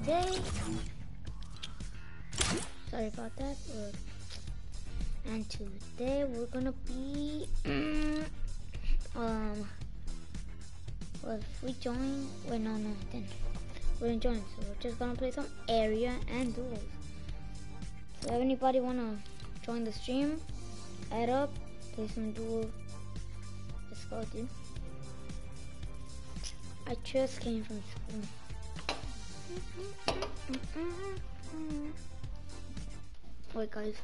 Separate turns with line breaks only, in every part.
today, sorry about that, and today we're gonna be, um, well, if we join, wait, no, no, then we're gonna join, so we're just gonna play some arena and duels. So if anybody wanna join the stream, add up, play some duel, let's go, dude. I just came from school. Wait guys,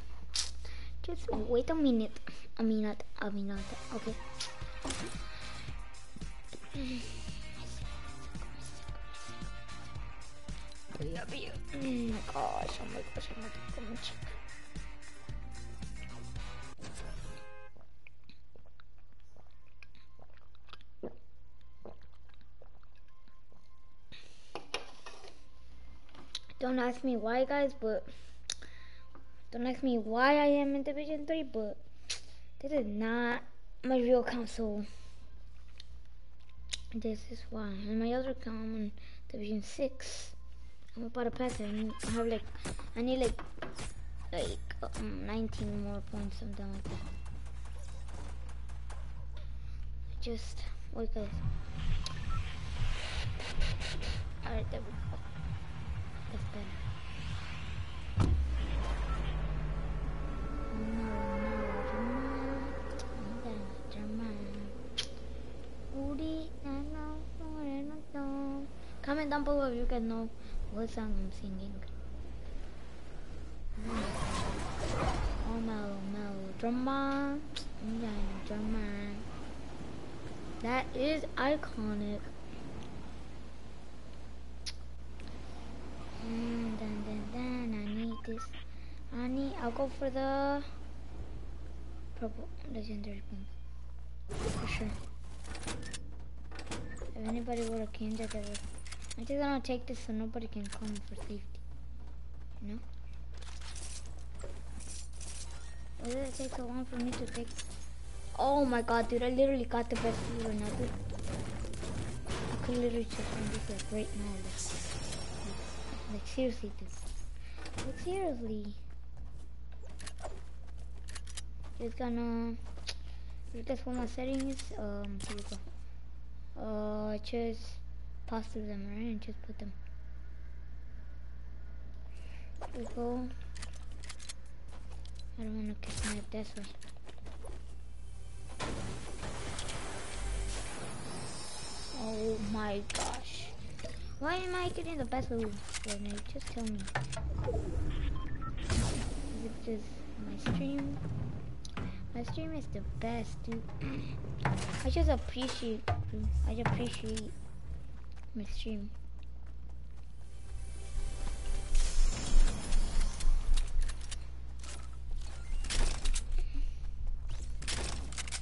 just wait a minute, a minute, a minute, okay. Oh my gosh, oh my gosh, oh my gosh, Don't ask me why, guys, but don't ask me why I am in Division 3, but this is not my real console. This is why. And my other account, I'm in Division 6. I'm about to pass it. I, have like, I need like, like um, 19 more points, something like that. Just, wait guys. Alright, there we go the spinner. Comment down below if you can know what song I'm singing. Oh no, no drama, drama. That is iconic. Mm, dun, dun, dun. I need this. I need. I'll go for the purple legendary boom for sure. If anybody would have came that, would. I'm just gonna take this so nobody can come for safety. You know. Why did it take so long for me to take? Oh my god, dude! I literally got the best view right now. I could literally just run this like right now. Like, like seriously, dude. Like seriously. Just gonna just for my settings. Um, here we go. Uh, just pass through them right and just put them. Here we go. I don't want to my this way. Oh my gosh. Why am I getting the best loot? Fortnite? Just tell me. Is it just my stream? My stream is the best, dude. I just appreciate. I just appreciate my stream.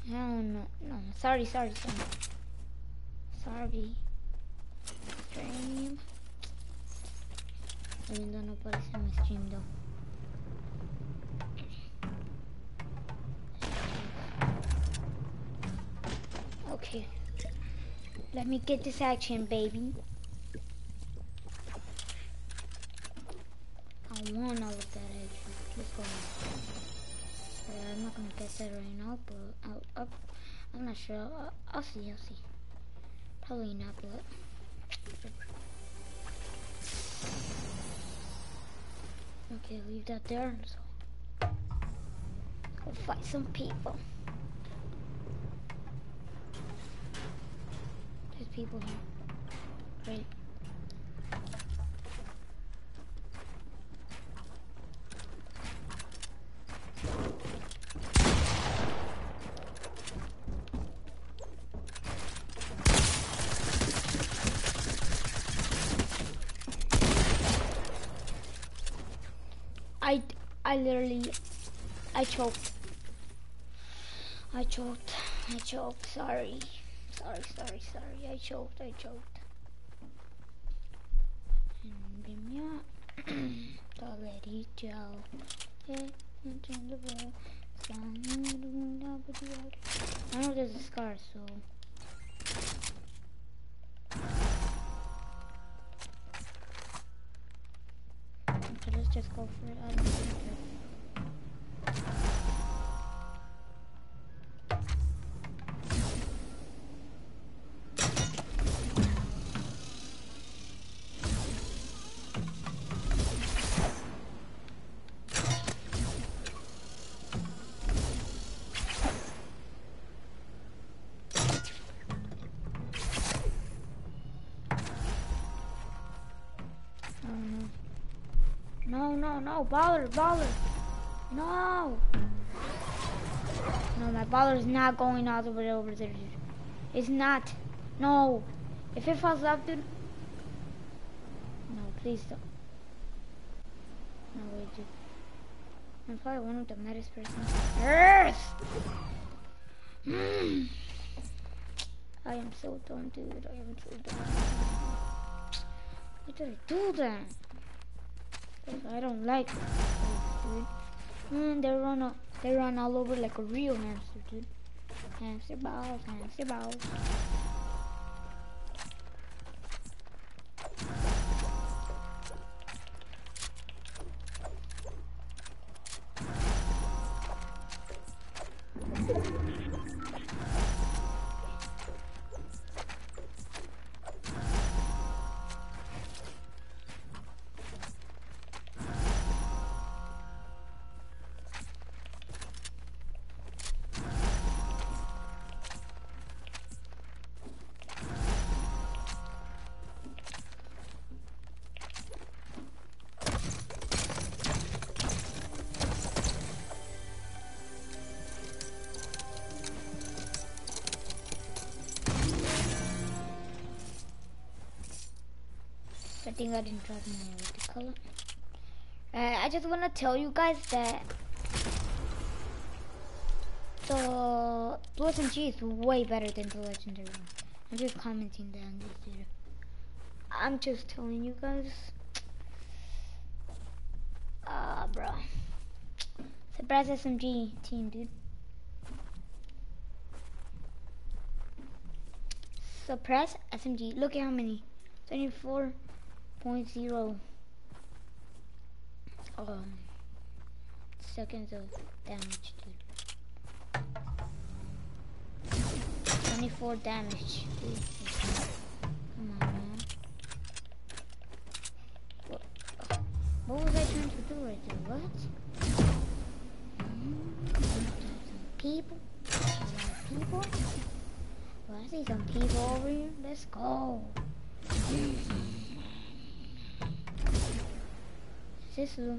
No, no, no. Sorry, sorry, sorry. Sorry. Stream. Though nobody's in my stream though. Okay. Let me get this action, baby. I want all of that action. Let's go. Yeah, I'm not gonna get that right now, but I'll, I'll, I'm not sure. I'll, I'll see, I'll see. Probably not, but... Okay, leave that there. So go fight some people. There's people here. Great. I, I literally, I choked. I choked. I choked. Sorry. Sorry, sorry, sorry. I choked. I choked. I know there's a scar, so. let's just go for it. No, no, no, baller, baller. No. No, my baller is not going all the way over there, dude. It's not. No. If it falls off, dude. No, please don't. No, wait, dude. I'm probably one of the maddest person. on Earth! I am so dumb, dude. I am so dumb. Why did I do that? I don't like dude. Mm, they run a, they run all over like a real hamster, dude. Hamster balls, hamster balls. I didn't drop my I just want to tell you guys that the Blue SMG is way better than the Legendary one. I'm just commenting that on this video. I'm just telling you guys. Ah, uh, bro. Surprise SMG team, dude. Suppress SMG. Look at how many. 24 point zero um seconds of damage dude. 24 damage dude. Come on man. What, what was I trying to do right there? What? People? People? Well, I see some people over here. Let's go. 其实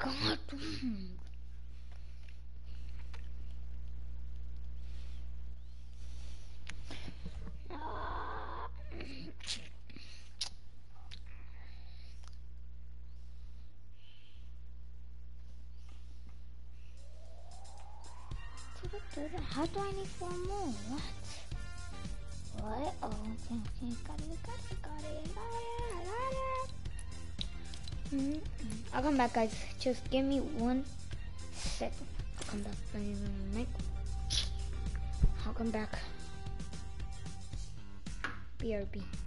god. How do I need four more? What? What? Oh, okay, okay. Got it, got it, got it, got it. Mm -hmm. I'll come back, guys. Just give me one second. I'll come back. I'll come back. BRB.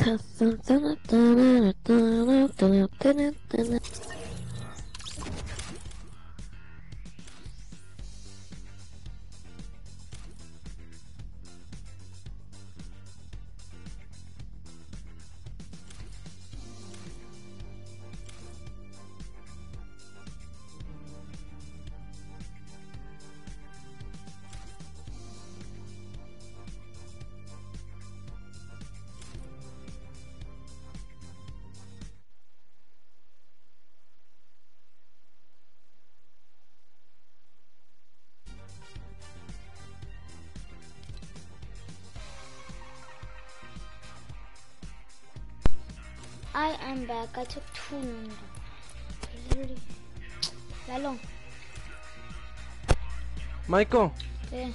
たっさっさっっさっ
さっさっさっさっさっさっさっさっ
Burak'a çok tutunumdu. Balón.
Maiko.
¿Qué?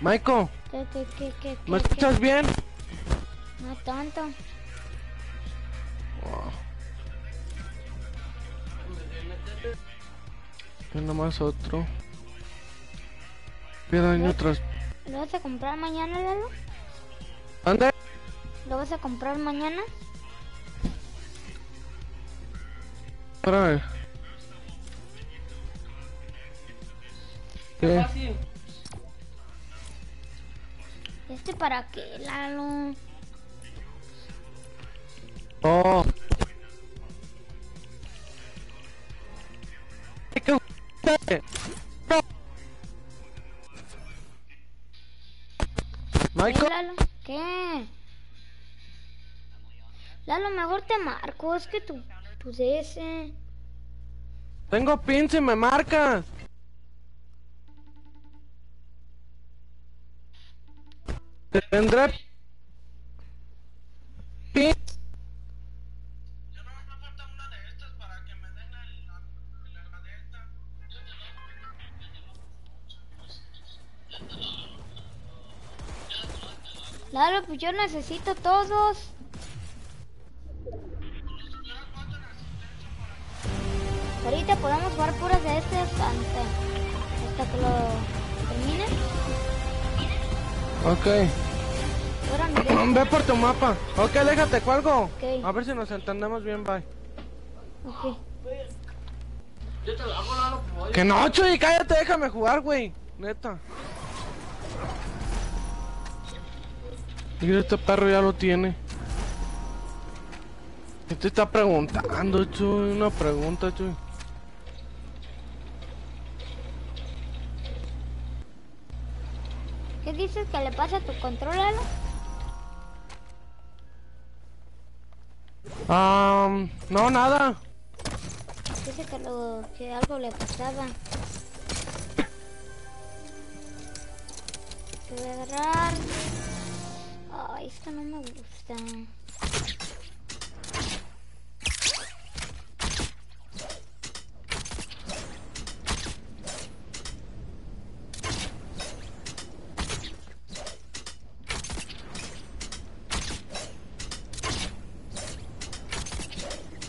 Maiko.
¿Qué, qué, qué, qué,
¿Me escuchas
qué? bien? No tanto.
Wow. Nada más otro. Pero hay otros.
¿Lo vas a comprar mañana, Lalo?
¿Dónde?
¿Lo vas a comprar mañana?
¿Qué?
¿Este para qué, Lalo?
Oh. ¿Qué? ¿Qué? No.
¿Qué,
Michael,
Lalo? ¿Qué? Lalo, mejor te marco. Es que tu, pues ese.
Tengo pinche, me marcas. Tendré pin.
Yo
no me falta una de estas para que me den la, la, de esta.
Claro, pues yo necesito todos. Ahorita podemos jugar puras de este hasta, hasta que lo termine.
Ok.
Ahora no
Ve por tu mapa. Ok, déjate cuelgo. A ver si nos entendemos bien, bye.
Ok.
Que no, Chuy, cállate, déjame jugar, güey. Neta. Mira, este perro ya lo tiene. ¿Qué te está preguntando, Chuy? Una pregunta, Chuy.
Dices que le pasa a tu control, Lalo?
Ah, no, nada.
Dice que, lo, que algo le pasaba. Que voy a agarrar. Ay, esto no me gusta.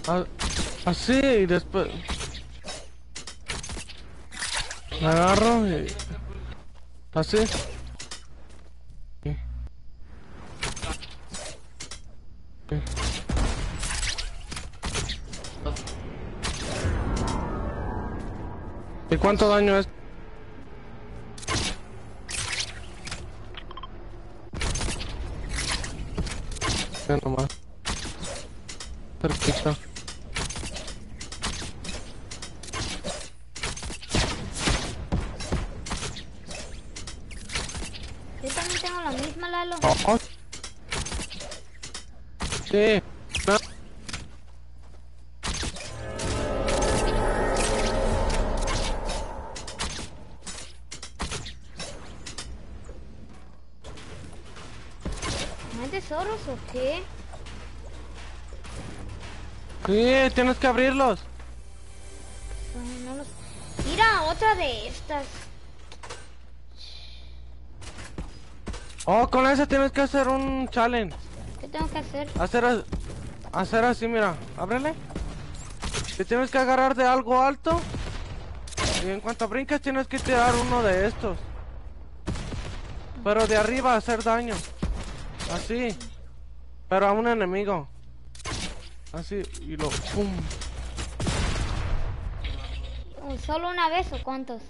Ah, así y después. Me agarro y. Así. Sí. Sí. ¿Y cuánto daño es? Ya nomás. Cerquita.
Yo también tengo la misma, Lalo.
Oh. Sí. No.
¿No hay tesoros o qué?
Sí, tienes que abrirlos.
Ay, no los... Mira, otra de estas.
Oh, con esa tienes que hacer un challenge.
¿Qué tengo que hacer?
Hacer, as- hacer así, mira. Ábrele. Te tienes que agarrar de algo alto. Y en cuanto brincas tienes que tirar uno de estos. Pero de arriba hacer daño. Así. Pero a un enemigo. Así, y lo... ¡Pum!
¿Solo una vez o cuántos?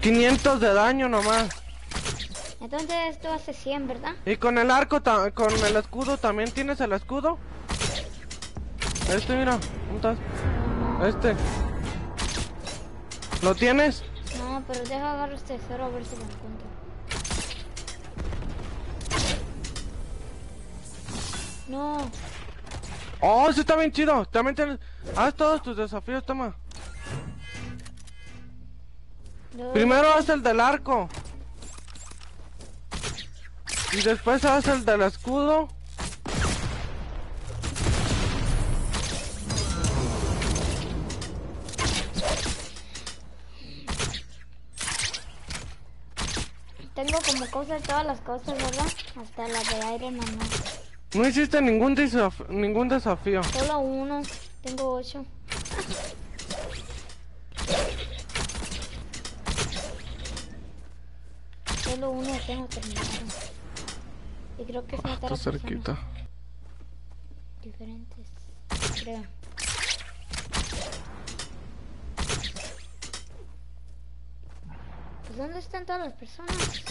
500 de daño nomás.
Entonces esto hace 100, ¿verdad?
Y con el arco, con el escudo, ¿también tienes el escudo? Este, mira, ¿dónde Este. ¿Lo tienes?
No, pero deja agarrar este cero a ver si lo encuentro. No.
Oh, ese está bien chido. También tienes... Haz todos tus desafíos, toma. Primero haz el del arco. Y después haz el del escudo.
Tengo como cosas todas las cosas, ¿verdad? Hasta la de aire nomás.
No hiciste ningún, ningún desafío.
Solo uno. Tengo ocho. Solo uno tengo terminado. Y creo que es matar
Está cerquita.
Diferentes. Creo. Pues ¿dónde están todas las personas?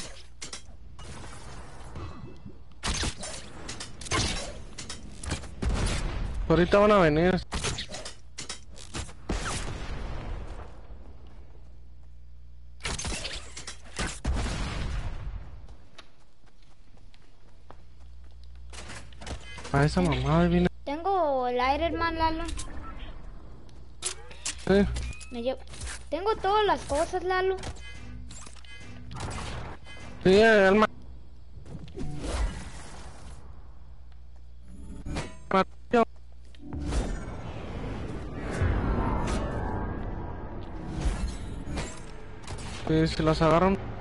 Ahorita van a venir. A esa mamá viene.
Tengo el Iron Man, Lalo.
Sí.
Me llevo... Tengo todas las cosas, Lalo.
Sí, el ma... Sí, se las agarran.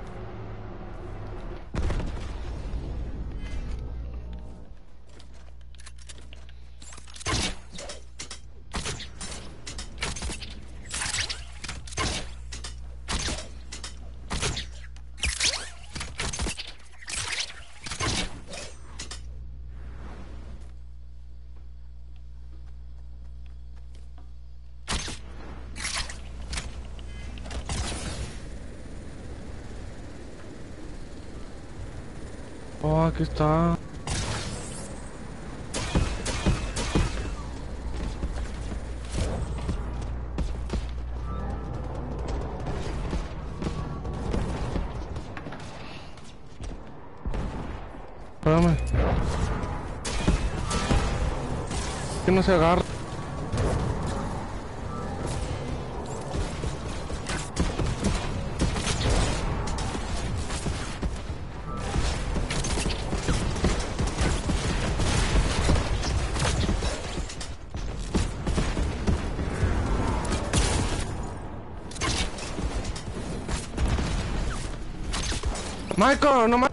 Está. Espérame. Que no se agarra. Michael, no más.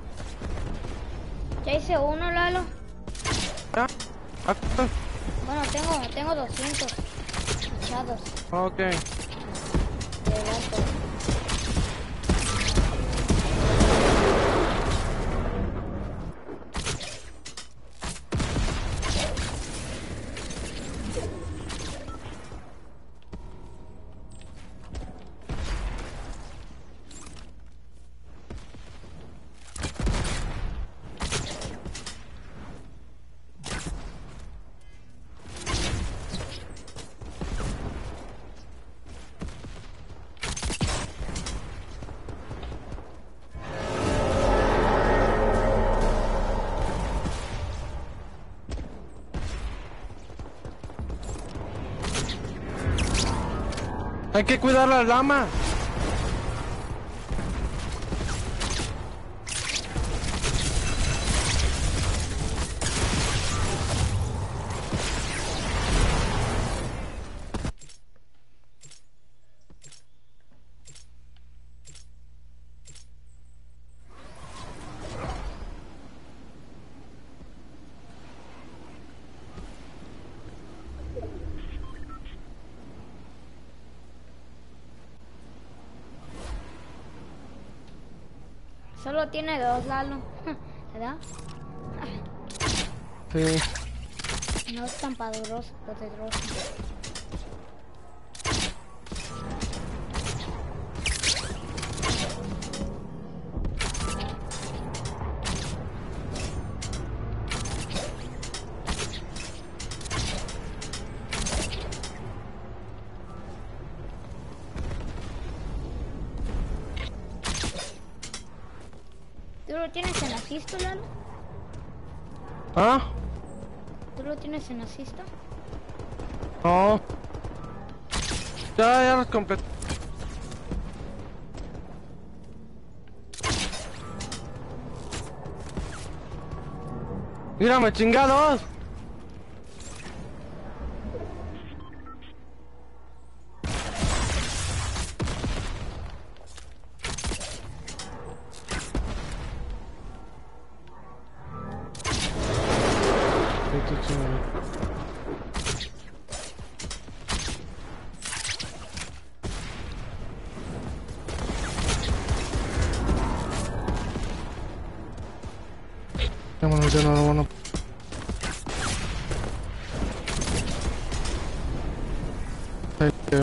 Hay que cuidar la lama.
Solo tiene dos, Lalo. ¿Verdad?
Sí.
No es tan poderoso, asisto, Lalo?
¿Ah?
¿Tú lo tienes en asisto?
No. Ya, ya los completé. Mira, me chingados.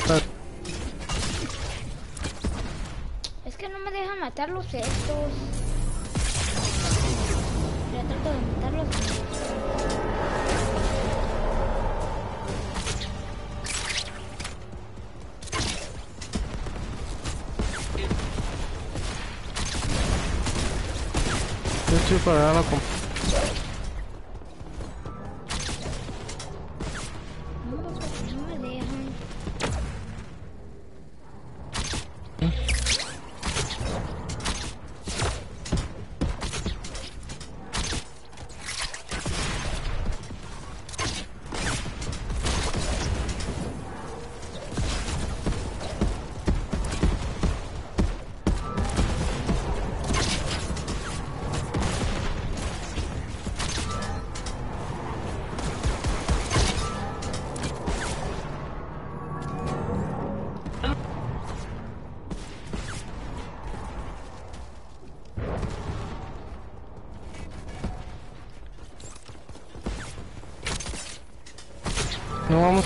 Ay,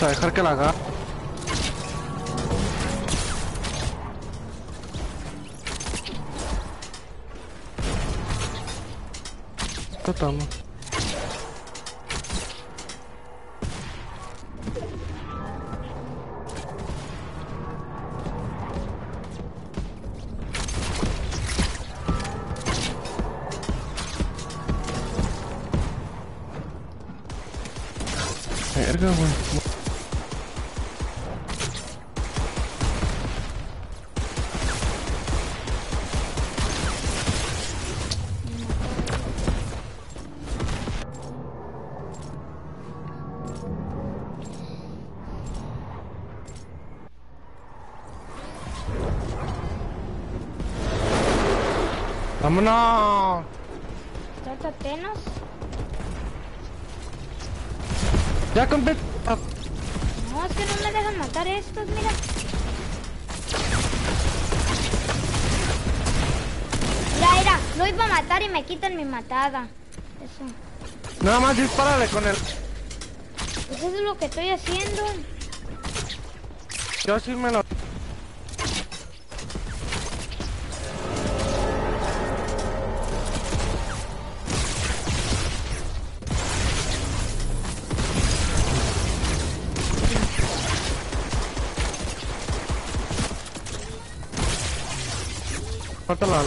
vamos a dejar que la haga. Tratamos. Ah,
No, es que no me dejan matar estos, mira. Mira, mira, lo iba a matar y me quitan mi matada. Eso.
Nada más dispárale con el.
Pues eso es lo que estoy haciendo.
Yo sí me lo.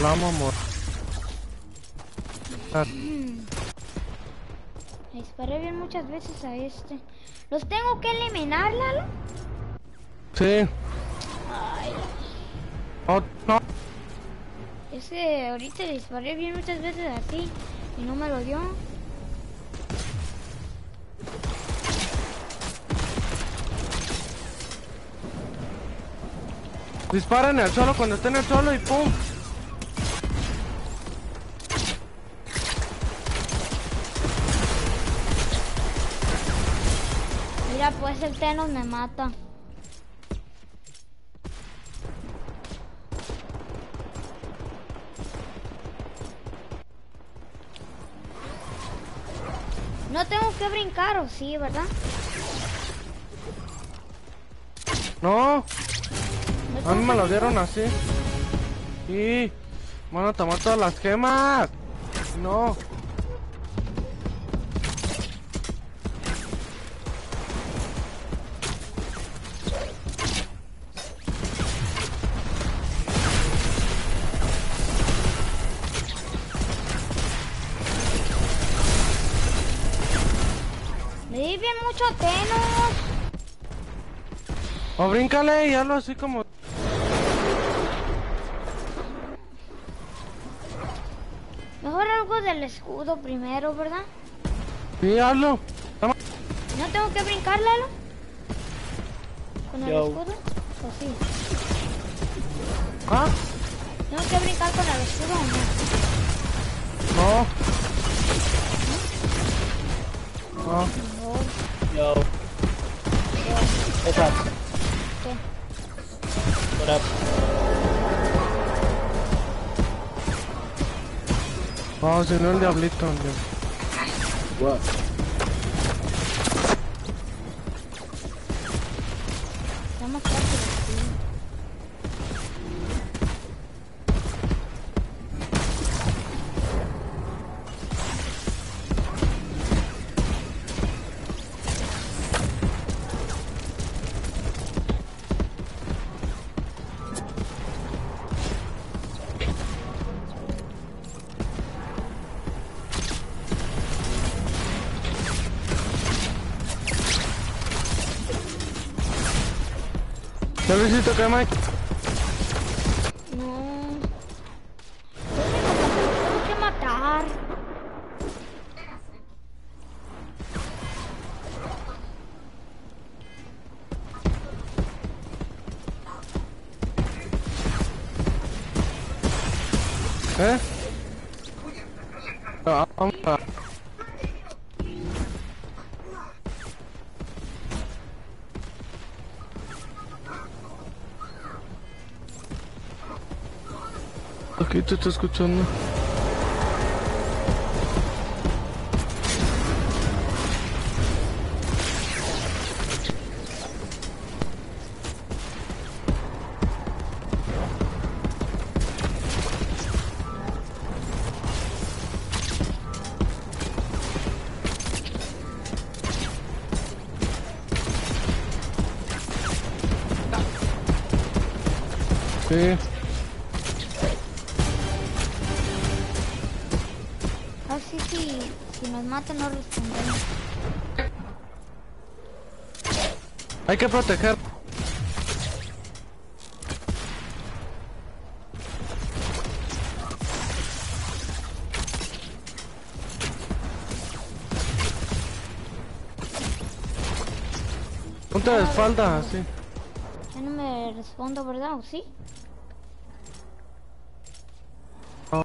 Amor. Ah,
Me disparé bien muchas veces a este. ¿Los tengo que eliminar, Lalo?
Sí. Oh, no.
Es que ahorita le disparé bien muchas veces así y no me lo dio.
Dispara en el suelo cuando esté en el suelo y pum.
El Tenos me mata. No tengo que brincar, ¿o sí, verdad?
No,
No
a mí me lo dieron así. Y van a tomar todas las gemas. No. O bríncale y hazlo así como.
Mejor algo del escudo primero, ¿verdad?
Sí, hazlo. Toma.
¿No tengo que brincar, Lalo? ¿Con el
Yo.
escudo? ¿O sí?
Ah,
¿Tengo que brincar con el escudo o no?
no. No.
No.
Yo. What's up? What up?
No el diablito.
What?
такая мать? Te estoy escuchando. Que proteger. Ponte de espalda, así.
Ya no me respondo, ¿verdad? ¿O sí?
No.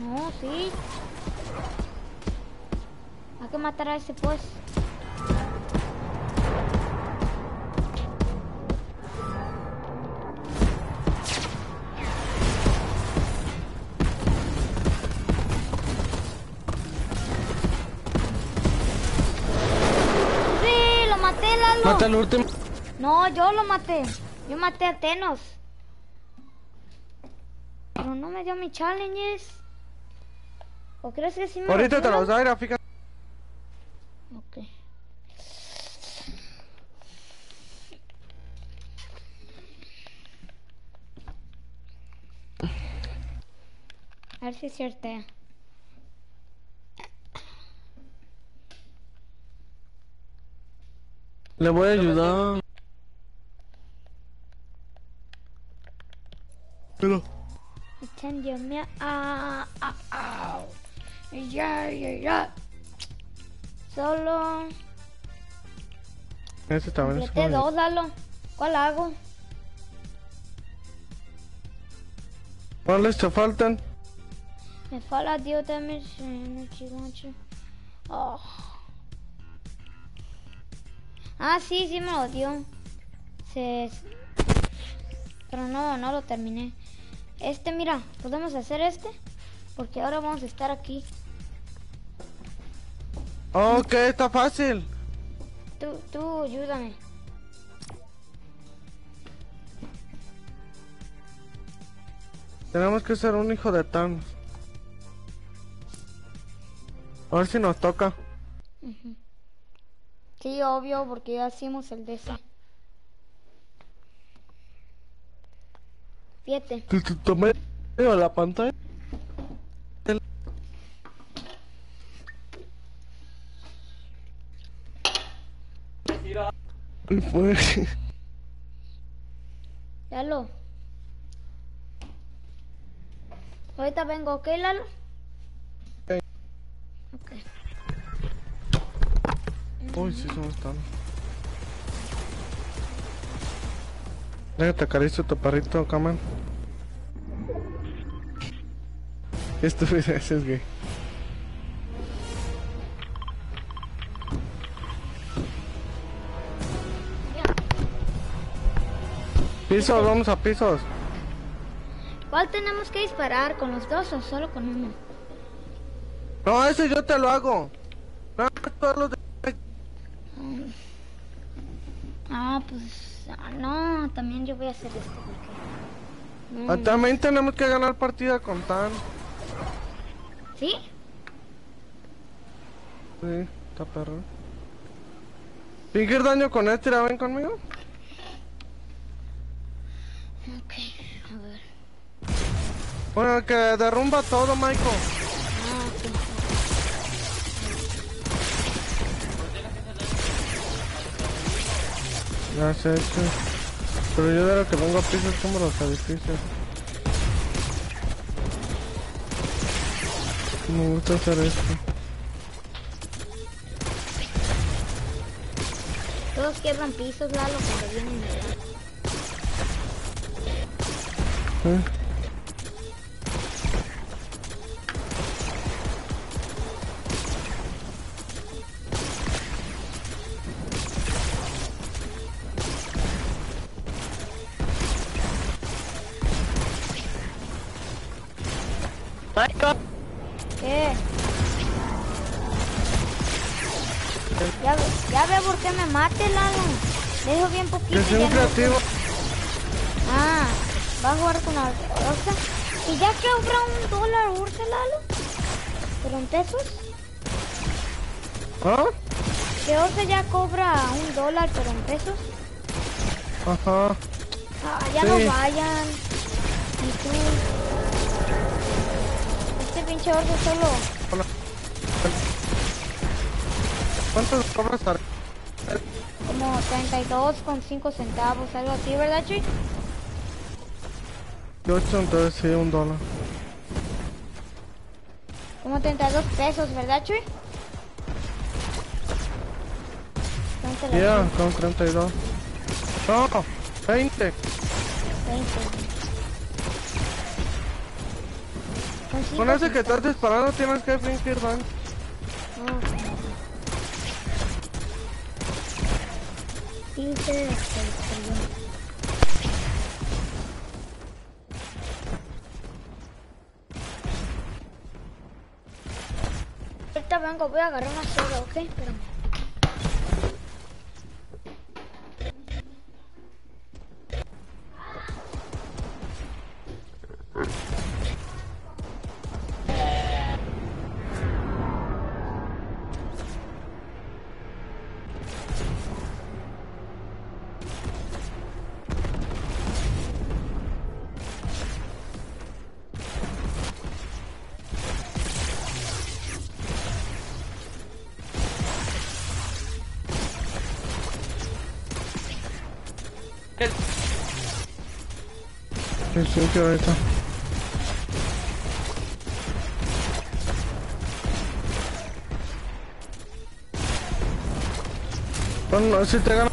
No, sí. Hay que matar a ese pues.
Mata el último.
No, yo lo maté. Yo maté a Tenos. Pero no me dio mi challenges. ¿O crees que sí me
Ahorita te
dio?
los da, fíjate.
Ok. A ver si es cierto.
Le voy a ayudar. Pero.
Entiéndeme. Ah, ah, ah. Ya, ya, ya. Solo
Ese también es
dos, Lalo. ¿Cuál hago?
¿Cuáles te faltan?
Me fala dio damage energy launcher. Oh. Ah, sí, sí me lo dio. Se... Pero no, no lo terminé. Este, mira, podemos hacer este. Porque ahora vamos a estar aquí.
Ok, está fácil.
Tú, tú, ayúdame.
Tenemos que ser un hijo de Thanos. A ver si nos toca.
Sí, obvio, porque ya hicimos el DC. Fíjate.
Te, te tomé la pantalla. Fue.
Lalo. Ahorita vengo, ¿ok, Lalo?
Uy, sí somos tan. Déjate acaricio tu perrito, caman. Qué estupidez es gay. Pisos, vamos a pisos.
¿Cuál tenemos que disparar? ¿Con los dos o solo con uno?
No, ese yo te lo hago. No, todos los de...
Ah, pues... ah, no, también yo voy a hacer esto porque... no,
Ah, También tenemos que ganar partida con Tan.
¿Sí?
Sí, está perro. Fingir daño con este, ¿la ven conmigo?
Ok, a ver.
Bueno, que derrumba todo, Michael. Ya sé, sí. Pero yo de lo que pongo a pisos como los edificios. Me gusta hacer esto.
Todos quiebran pisos, Lalo, cuando vienen acá. ¿Qué? Ya, ve- ya ve por qué me mate, Lalo. Dejo bien poquito.
Que soy un
no-
creativo.
Ah, va a jugar con la Ursa. Y ya cobra un dólar Ursa, Lalo. ¿Pero en pesos?
¿Ah?
Que Ursa ya cobra un dólar, pero en pesos.
Ajá.
Ah, ya
Sí.
no vayan. Y tú. Pinche Ursa solo.
Hola. ¿Cuántos
Como 32 con 5 centavos, algo así, ¿verdad, Chuy?
Ocho, entonces sí, un dólar.
Como 32 pesos, ¿verdad, Chuy?
Ya,
Chuy.
con 32. No, 20.
20. Con
ese que estás disparando tienes que fingir daño.
Ahorita vengo, voy a agarrar una soda, ¿ok? Espérame.
estoy sucio ahorita. Bueno, si te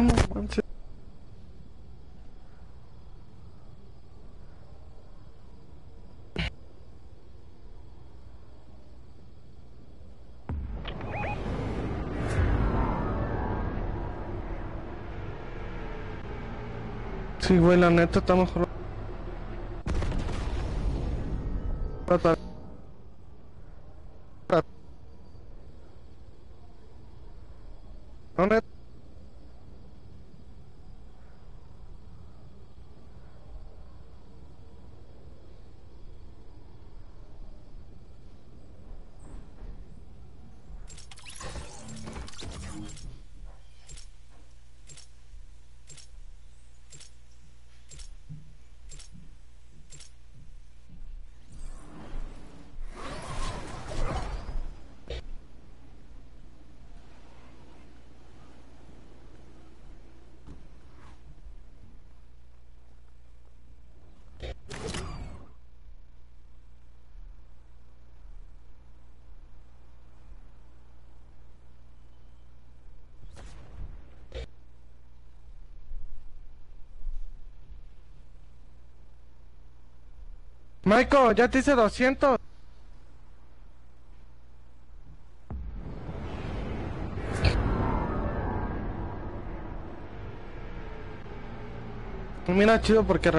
No manches. Sí, güey, la neta está mejor. No, neta. Michael, ya te hice 200. Mira, chido porque...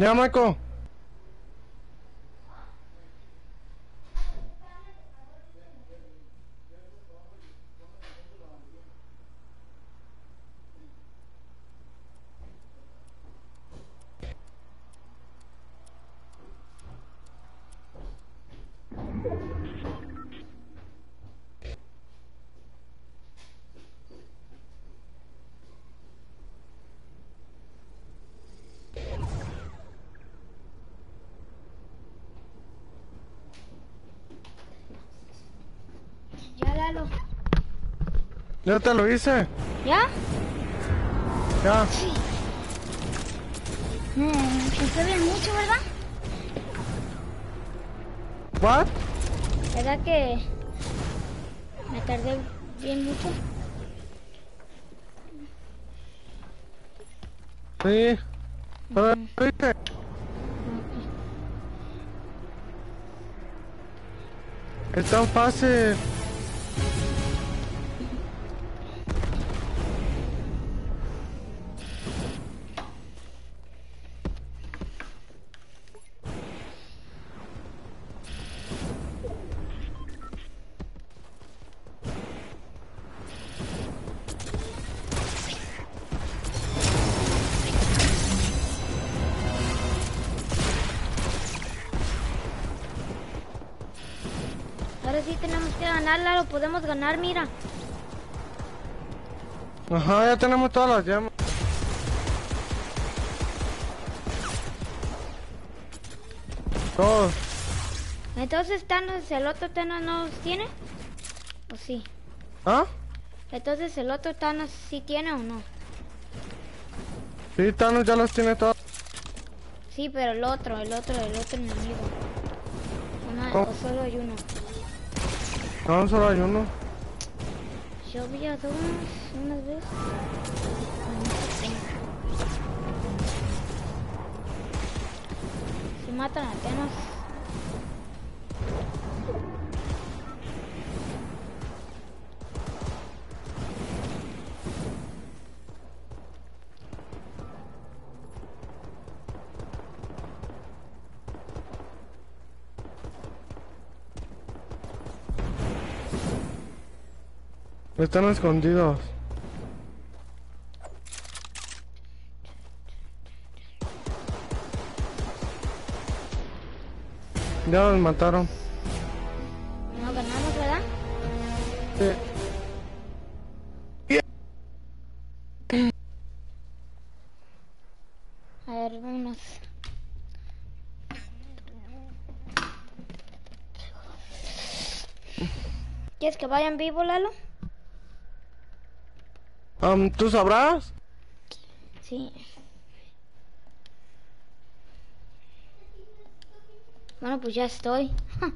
there michael
Ya
te lo hice.
¿Ya?
Ya.
No, se ve mucho, ¿verdad?
What?
¿Verdad que me tardé bien mucho?
Sí. Pero lo hice. Es tan fácil.
Sí tenemos que ganar, Lalo. Podemos ganar, mira.
Ajá, ya tenemos todas las llamas. Todos.
Entonces, Thanos, ¿el otro Thanos no los tiene? ¿O sí?
¿Ah?
Entonces, ¿el otro Thanos sí tiene o no?
Sí, Thanos ya los tiene todos.
Sí, pero el otro, el otro, el otro enemigo. Una- o solo hay uno.
No, solo hay uno.
Yo vi a dos unas veces. Si matan a Thanos.
Están escondidos. Ya los mataron.
No ganamos, ¿verdad?
Sí.
A ver, vámonos. ¿Quieres que vayan vivo, Lalo?
Um, ¿Tú sabrás?
Sí. Bueno, pues ya estoy.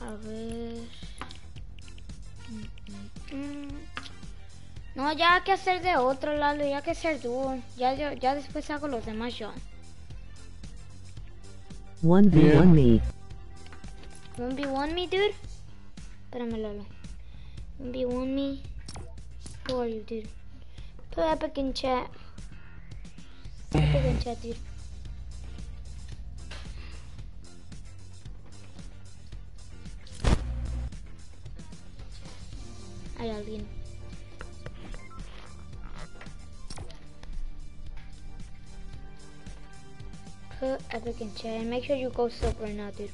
A ver. No, ya hay que hacer de otro, Lalo, ya hay que hacer dúo. Ya, ya, ya después hago los demás yo.
1v1 me.
1v1 me, dude? Espérame, Lalo. 1v1 me. Who are you, dude? Put Epic in chat. Epic in chat, dude. Hay alguien. Put Epic chat and make sure you go sub right now, dude.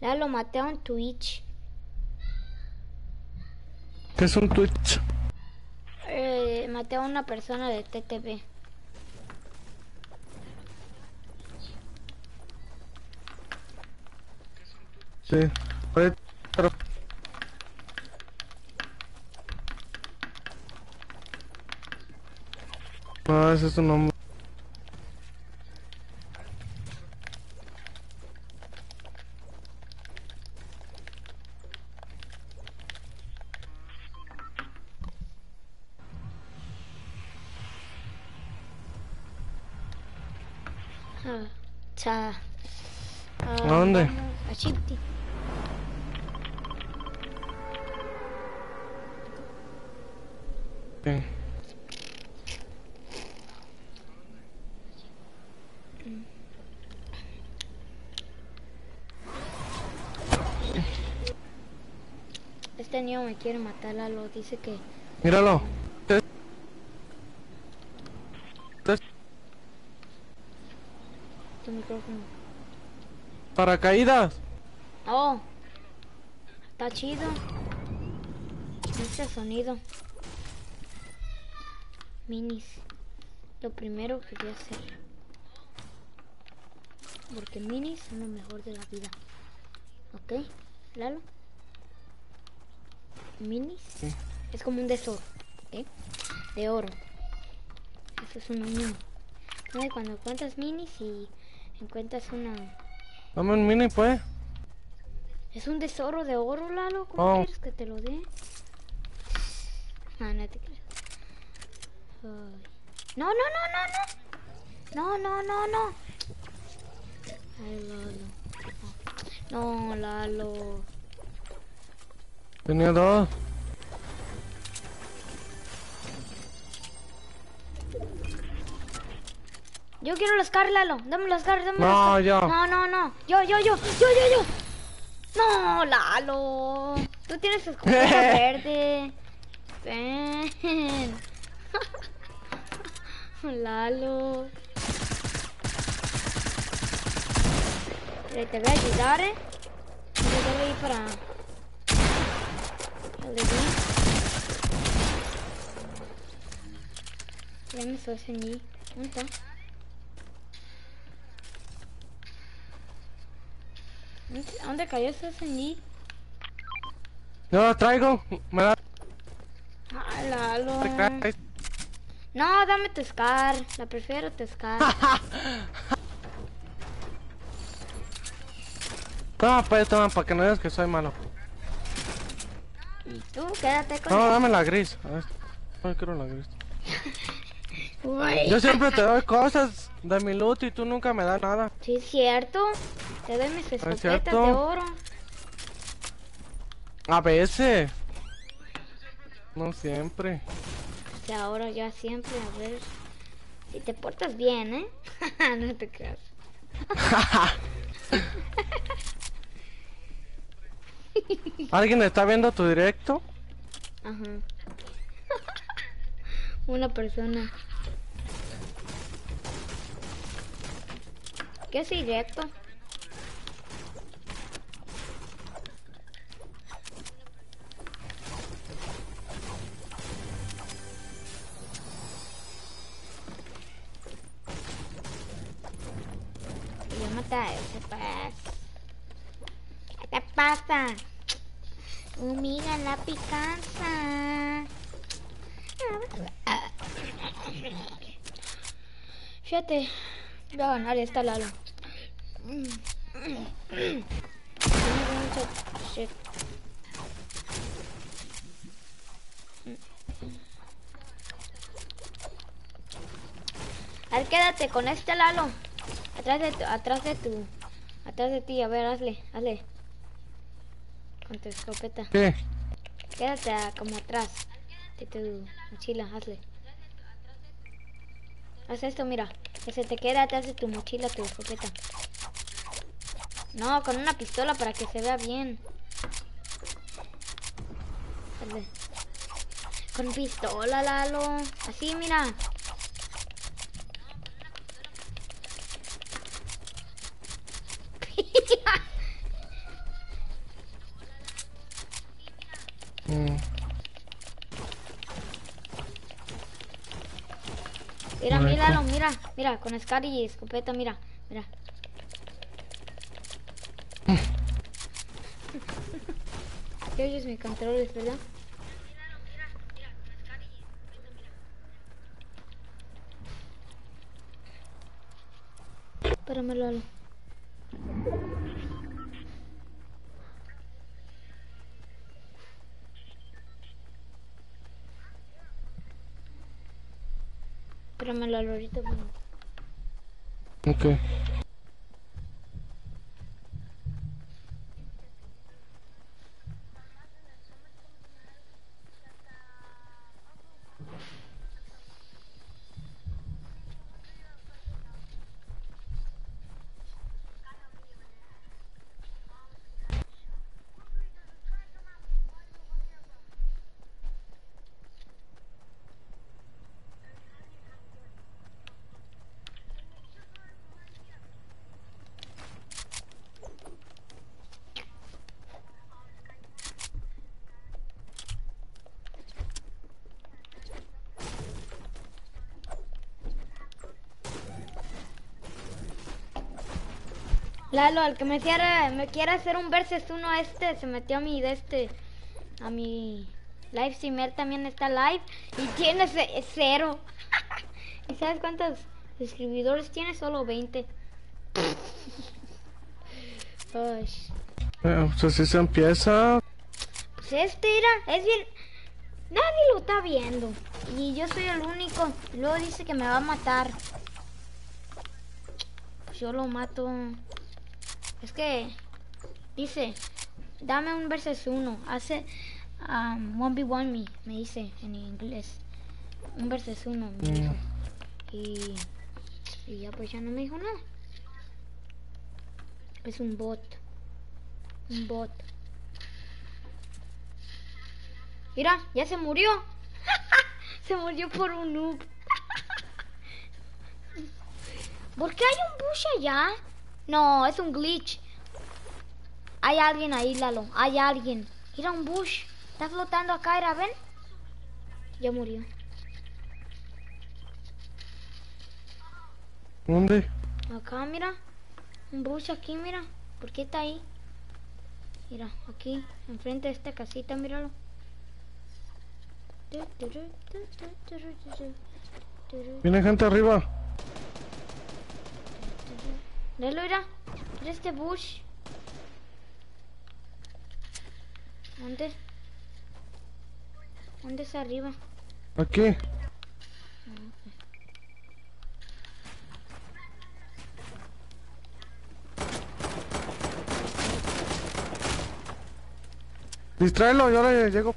Ya lo maté en Twitch.
¿Qué es un Twitch?
Maté a una persona de TTV.
Sí. No, ese es un nombre.
Ah, cha. Ah,
¿A dónde?
A Chipty.
Sí.
Este niño me quiere matar, Lalo. Dice que
Míralo. Es- es
tu micrófono.
Paracaídas.
Oh, está chido. Este sonido. Minis. Lo primero que voy a hacer. Porque minis son lo mejor de la vida. ¿Ok? Lalo. Minis. Es como un tesoro. ¿eh? De oro. Eso es una mini. ¿No? Y Cuando encuentras minis y encuentras una...
Dame un mini, pues.
Es un tesoro de oro, Lalo. ¿Cómo
Oh.
quieres que te lo dé? Ah, no te creas. Ay. No, no, no, no, no. No, no, no, no. Ay, Lalo. No, Lalo.
Tenía dos.
Yo quiero las Scar, Lalo. Dame las Scar, dame
No, yo.
No, no, no. Yo, yo, yo, yo, yo, yo. No, Lalo. Tú tienes escopeta verde. Ven. Lalo. Te voy a ayudar, eh. Yo voy a ir para... el de aquí. Ya me sostení. ¿Dónde está? ¿Dónde- ¿A dónde cayó ese?
Yo la traigo. Me la
Ay, Lalo. No, dame tu Scar. La prefiero tu Scar.
Toma, pues, toma, para que no digas que soy malo.
y tú, quédate con
No, dame la gris. A ver. No quiero la gris. Yo siempre te doy cosas de mi loot y tú nunca me das nada.
Sí, es cierto. Te doy mis escopetas de oro.
A veces. No siempre.
Sea, ahora ya siempre, a ver. Si te portas bien, ¿eh? no te creas.
¿Alguien está viendo tu directo?
Ajá. Una persona. ¿Qué es directo? ¿Qué te pasa? Humiga la picanza. Ah, ah. Fíjate voy a ganar esta Lalo. Tiene mucho shit. A ver, quédate con este Lalo. Atrás de tu, atrás de tu, atrás de ti. A ver, hazle, hazle. Con tu escopeta.
¿Qué?
Quédate como atrás de tu mochila, hazle. Haz esto, mira. Que se te quede atrás de tu mochila tu escopeta. No, con una pistola para que se vea bien. Con pistola, Lalo. Así, mira.
Mm.
Mira, míralo, mira, mira, con Scar y escopeta, mira, mira. ¿Qué oyes mi controles, verdad? Espérame, Lalo. cómprame la lorita.
Ok.
Lalo, el que me quiera, me quiera hacer un versus uno a este, se metió a mi de este, a mi live streamer también está live y tiene ce- cero. ¿Y sabes cuántos suscriptores tiene? Solo 20. Ay,
Eh, pues así se empieza.
pues este era, es bien, nadie lo está viendo y yo soy el único. Luego dice que me va a matar. Pues yo lo mato. Es que dice, dame un versus uno. Hace um, 1v1 me, me dice en inglés. Un versus uno, me dijo. Y, y ya pues ya no me dijo nada. Es un bot. Un bot. Mira, ya se murió. se murió por un noob. ¿Por qué hay un bush allá? No, es un glitch. Hay alguien ahí, Lalo. Hay alguien. Mira un bush. Está flotando acá, era, ven. Ya murió.
¿Dónde?
Acá, mira. Un bush aquí, mira. ¿Por qué está ahí? Mira, aquí, enfrente de esta casita, míralo.
Viene gente arriba.
Velo, mira. Mira este bush. ¿Dónde? ¿Dónde está arriba?
Aquí. Distráelo, yo le llego.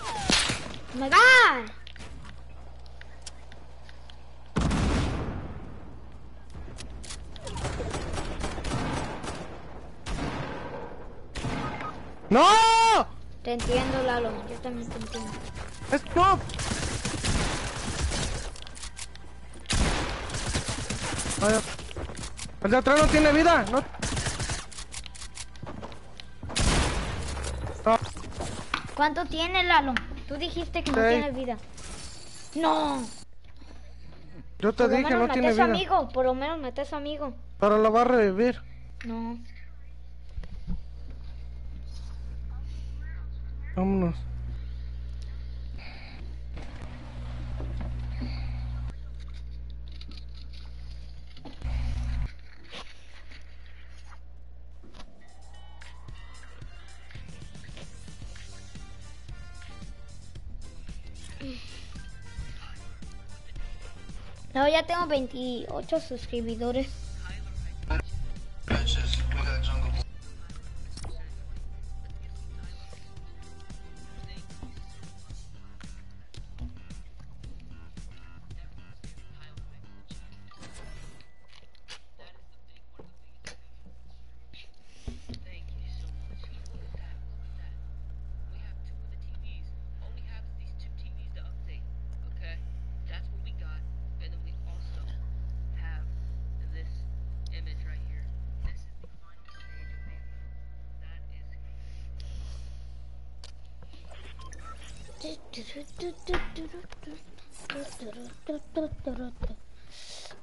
¡Oh my god!
¡No!
Te entiendo, Lalo. Yo también te entiendo.
¡Stop! El de atrás no tiene vida. No. No.
¿Cuánto tiene, Lalo? Tú dijiste que no tiene vida. No.
Yo te
Por lo
dije,
menos
no
maté
tiene
a su
vida.
amigo. Por lo menos maté a su amigo.
Pero lo va a revivir.
No.
Vámonos.
No, ya tengo 28 suscriptores.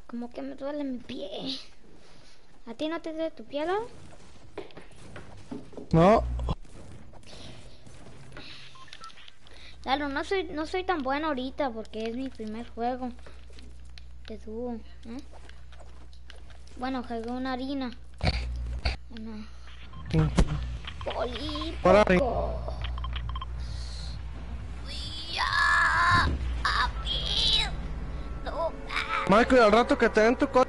Como que me duele mi pie. ¿A ti no te duele tu pie, Lalo?
No.
Lalo, no soy, no soy tan bueno ahorita porque es mi primer juego de dúo. ¿eh? Bueno, jugué una harina. Una.
Para ahí.
Ya, a mí. No, ah.
Michael, al rato que te den tu có-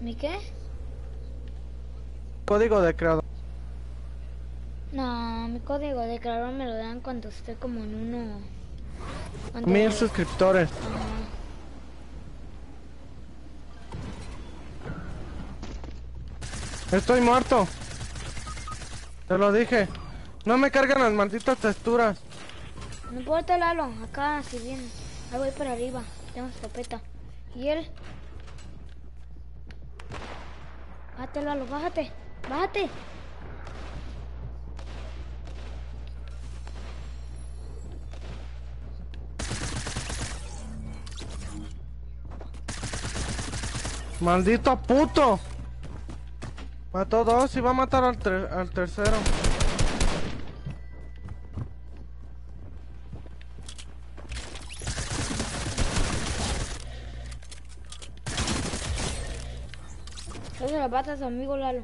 ¿Mi qué?
código de creador.
No, mi código de creador me lo dan cuando esté como en uno. cuando-
Mil suscriptores.
Ajá.
Estoy muerto. Te lo dije. No me cargan las malditas texturas.
No importa, Lalo, acá si viene. Ahí voy para arriba, tengo escopeta. ¿Y él? Bájate, Lalo, bájate, bájate.
Maldito puto. Mató dos y va a matar al, ter- al tercero.
No se la pata a su amigo Lalo.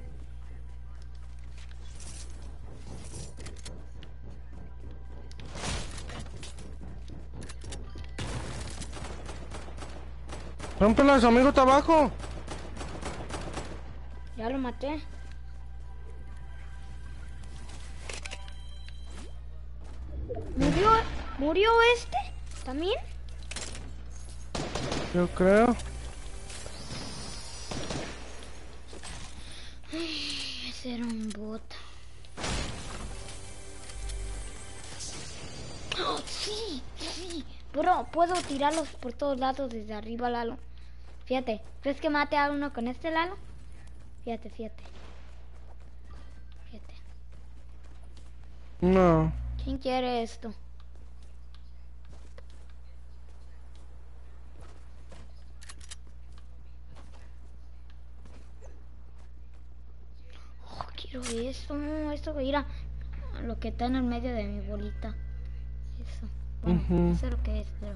Rómpelo, su amigo está abajo.
Ya lo maté. ¿Murió, ¿Murió este? ¿También?
Yo creo.
Ese era un bot. ¡Oh, sí! ¡Sí! Bro, puedo tirarlos por todos lados desde arriba, Lalo. Fíjate, ¿ves que mate a uno con este, Lalo? Fíjate, fíjate. Fíjate.
No.
¿Quién quiere esto? Esto, esto mira lo que está en el medio de mi bolita. Eso. Bueno, no sé lo que es, pero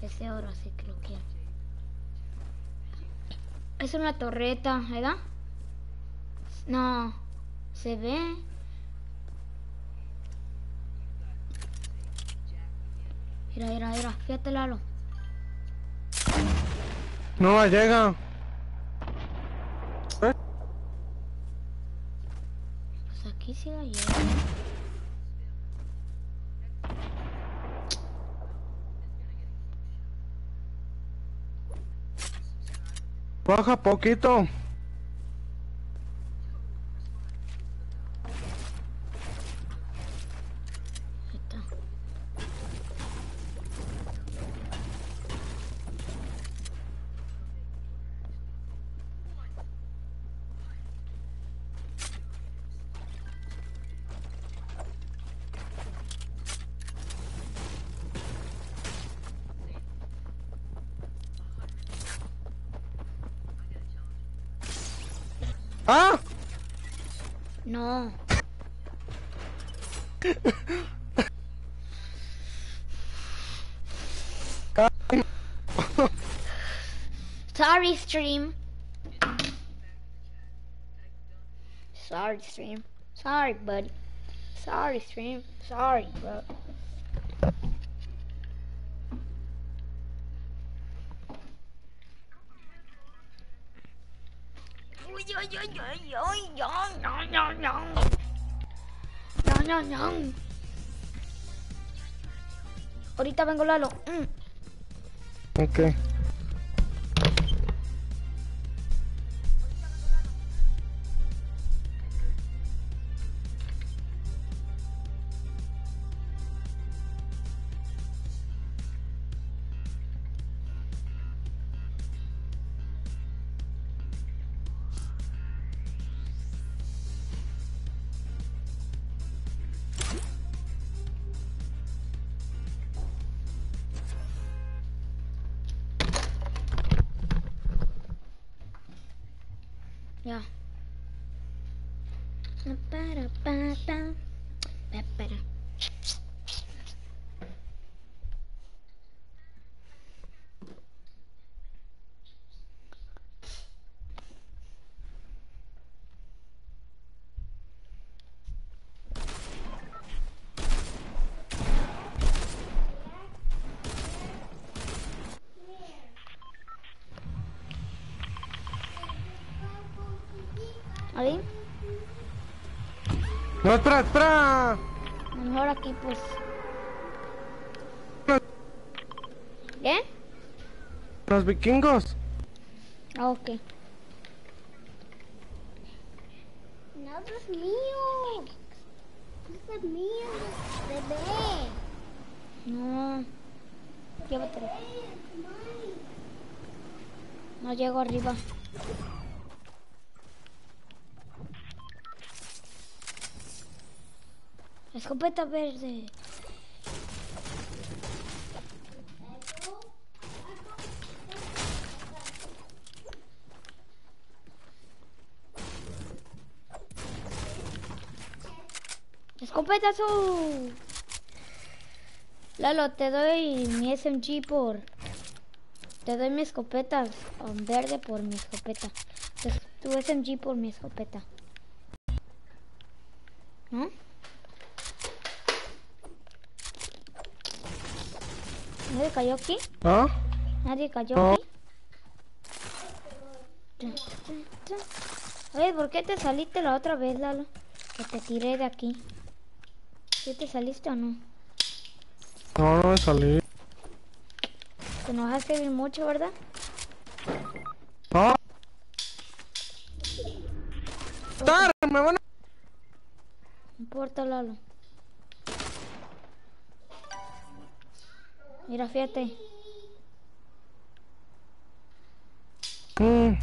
ese oro así que lo quiero. Es una torreta, ¿verdad? No, se ve. Mira, mira, mira, fíjate Lalo.
No llega.
Pues aquí sí la llevo.
Baja poquito. ¡Ah!
No. Sorry, stream. Sorry, stream. Sorry, buddy. Sorry, stream. Sorry, bro. No, no, no. Ahorita vengo, Lalo. Mm.
Ok. No, espera, espera.
Mejor aquí, pues. ¿Qué?
Los vikingos.
Ah, ok. No, eso es mío. Eso es mío, bebé. No. Llévatelo. No llego arriba. Escopeta verde. Escopeta azul. Lalo, te doy mi SMG por... Te doy mi escopeta verde por mi escopeta. Tu SMG por mi escopeta. ¿No? cayó aquí?
¿Ah?
¿Nadie cayó
no.
aquí? Oye, ¿por qué te saliste la otra vez, Lalo? Que te tiré de aquí. ¿Sí te saliste o no?
No, no me salí.
Te enojaste bien mucho, ¿verdad?
¿Ah? No. ¡Me van a...
No importa, Lalo. Mira, fíjate.
Mm.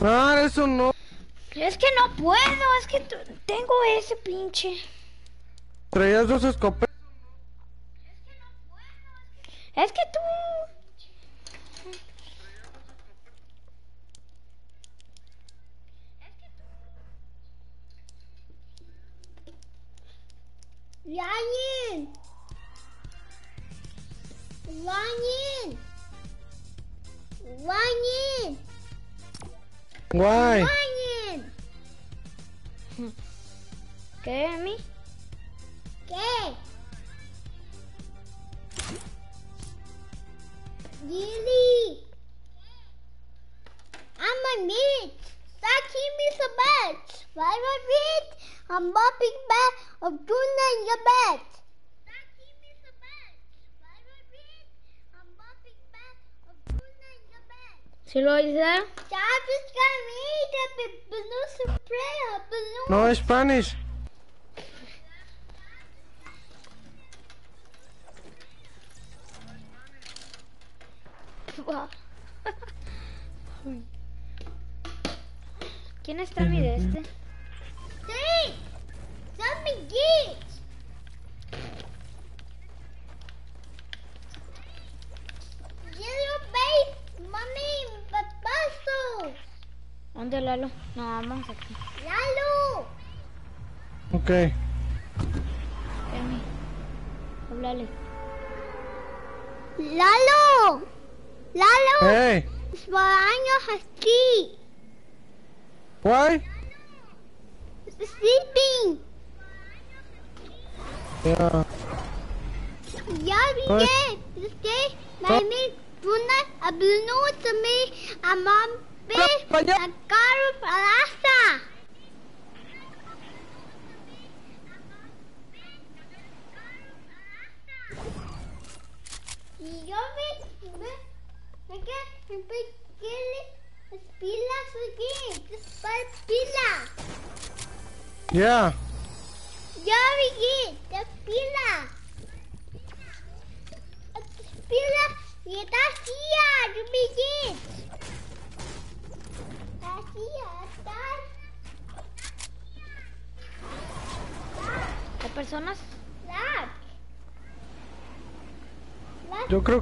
Ah, eso no.
Es que no puedo, es que tengo ese pinche.
Traías dos escopetas.
Es que
Elsa. Okay.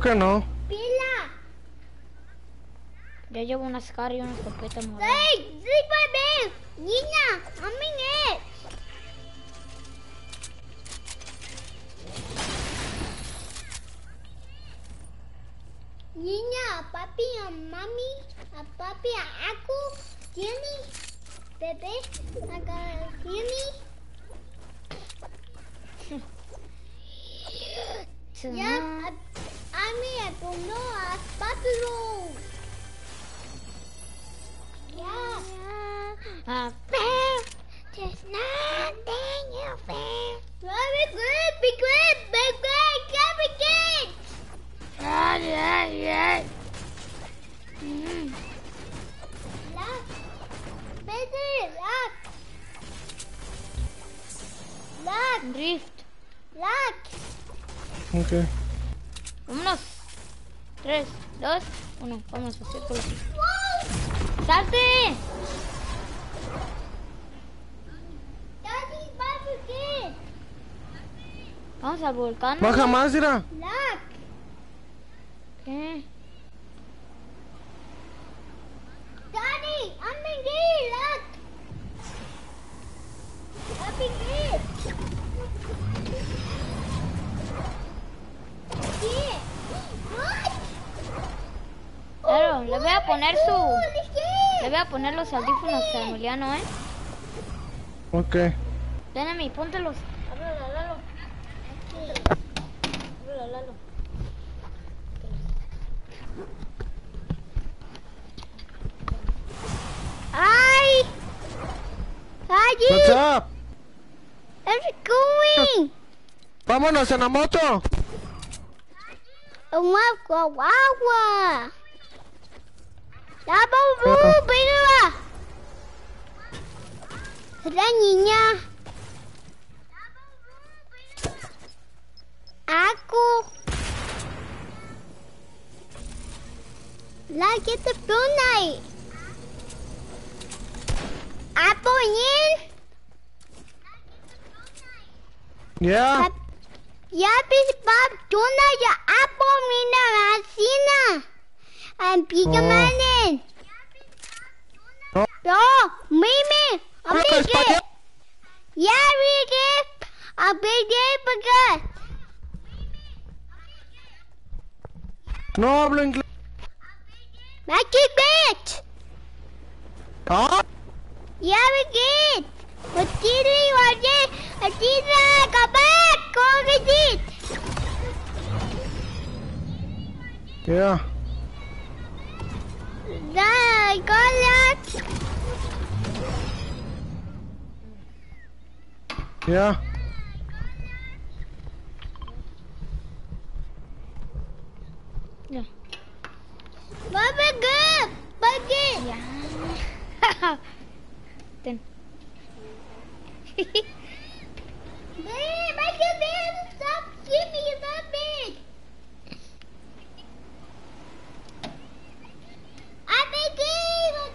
que
no.
¡Pila!
Yo llevo y una escopeta
¡Sí, bebé!
volcán.
Baja más, mira.
¿Qué?
Daddy, I'm in here, look. I'm in here.
Claro, oh, le voy a poner su... Le voy a poner los audífonos a Emiliano, ¿eh?
Ok.
Ven a mí, póntelos. Lalo,
¡Ay! ¡Allí!
What's up?
It's going!
¡Vámonos en la moto!
¡Una guagua! ¡La bombú! ¡Venga! ¡La niña! Aku. La get the blue night. Apple in.
Yeah.
Ya bis Bob Tuna ya Apple Mina Peter
Oh.
Manin.
No. Oh.
No, oh, Mimi.
Hablo
A big
español.
Yeah, we get a big day because
No hablo inglés.
Magic Bitch.
Ah,
Yeah, we get. What did we want it? I did not come back. Go get it.
yeah.
I got that.
Yeah.
Mama, good. Bucket.
Ya. Ten.
I. Stop giving that big. I'm a game.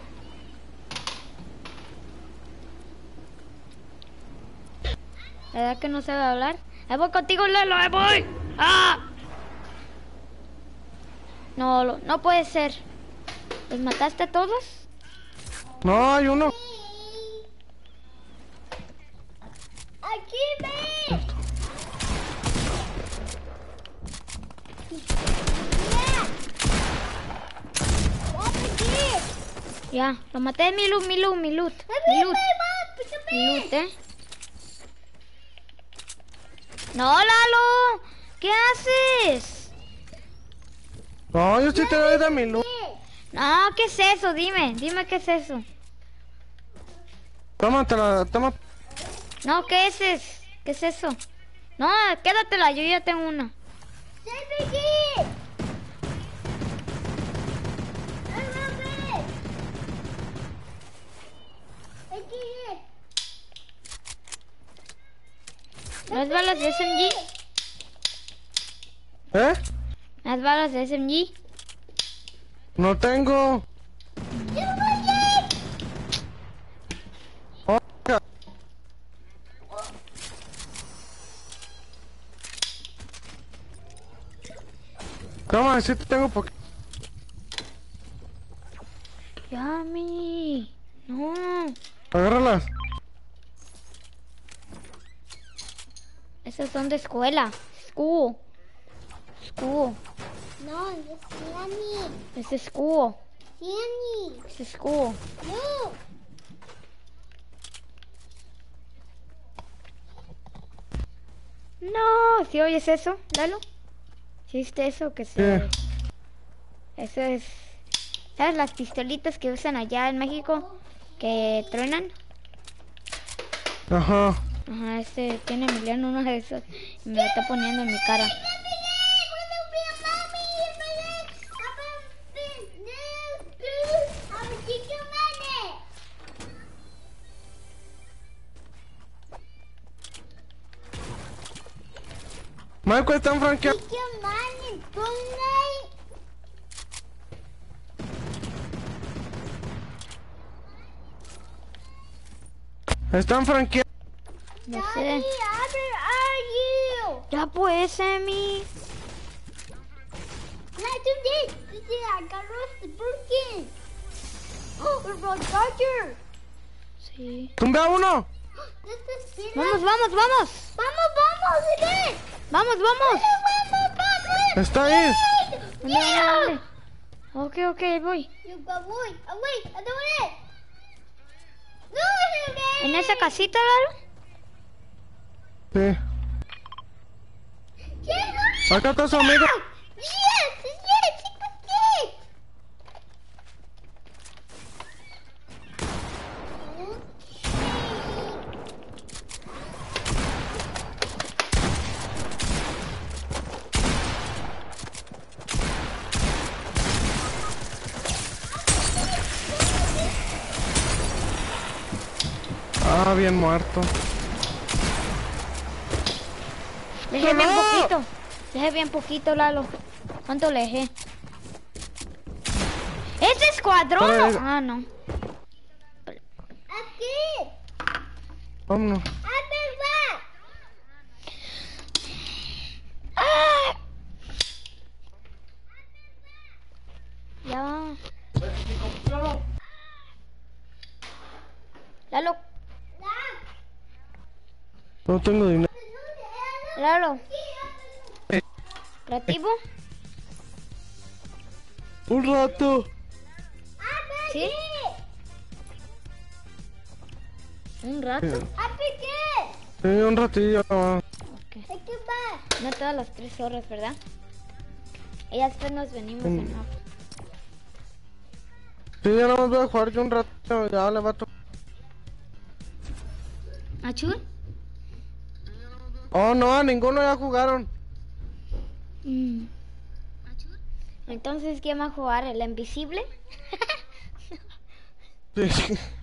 ¿Verdad que no sabe hablar? Ahí voy contigo, Lelo, ahí voy. ¡Ah! No, lo- no puede ser. ¿Los mataste a todos?
No, hay uno.
Aquí. Yeah.
Ya, lo maté. Mi loot, mi loot, mi loot. Mi loot, mi loot, ¿eh? No, Lalo. ¿Qué haces?
No, yo sí te doy de mi luz.
No, ¿qué es eso? Dime, dime qué es eso.
Tómatela, toma.
No, ¿qué es eso? ¿Qué es eso? No, quédatela, yo ya tengo una. ¿No es balas de SMG?
¿Eh?
¿No es balas de SMG?
No tengo. Toma, sí te tengo porque...
Yami. No.
Agárralas.
Esas son de escuela. School. School.
No, es Danny.
Es school.
Danny.
Es school.
No.
No. ¿Sí oyes eso, Lalo? ¿Sí viste eso que se...
Sí.
Eso es... ¿Sabes las pistolitas que usan allá en México? Que truenan.
Ajá.
Ajá, este tiene Emiliano uno de esos. Y me lo está poniendo en mi cara.
Marco están franqueando. Están franqueando.
No sé. Ya pues, Emi.
Not today. Today I got roasted broken. Oh, we're about Dodger.
Sí.
Tumbe a uno.
Vamos, vamos, vamos.
Vamos, vamos, Emi.
¡Vamos, vamos!
¡Está ahí!
Dale, Ok, ok, voy. ¿En esa casita, Lalo?
Sí. Acá está su amigo. Bien muerto.
Le dejé bien poquito. Le dejé bien poquito, Lalo. ¿Cuánto le dejé? ¿Es escuadrón? Ah, no.
Aquí.
Vámonos.
Aquí va.
¡Ah! Ya. Lalo,
No tengo dinero.
Lalo.
Eh.
¿Creativo?
Un rato.
¿Sí? ¿Un rato?
Aquí qué.
Sí, un ratillo. nomás.
Ok.
Aquí va.
No todas las tres horas, ¿verdad? Y después nos venimos
Mm.
en off.
Sí, ya no me voy a jugar yo un rato. Ya le va a tocar.
¿Achur?
Oh, no, ninguno ya jugaron.
Mm. Entonces, ¿quién va a jugar? ¿El invisible?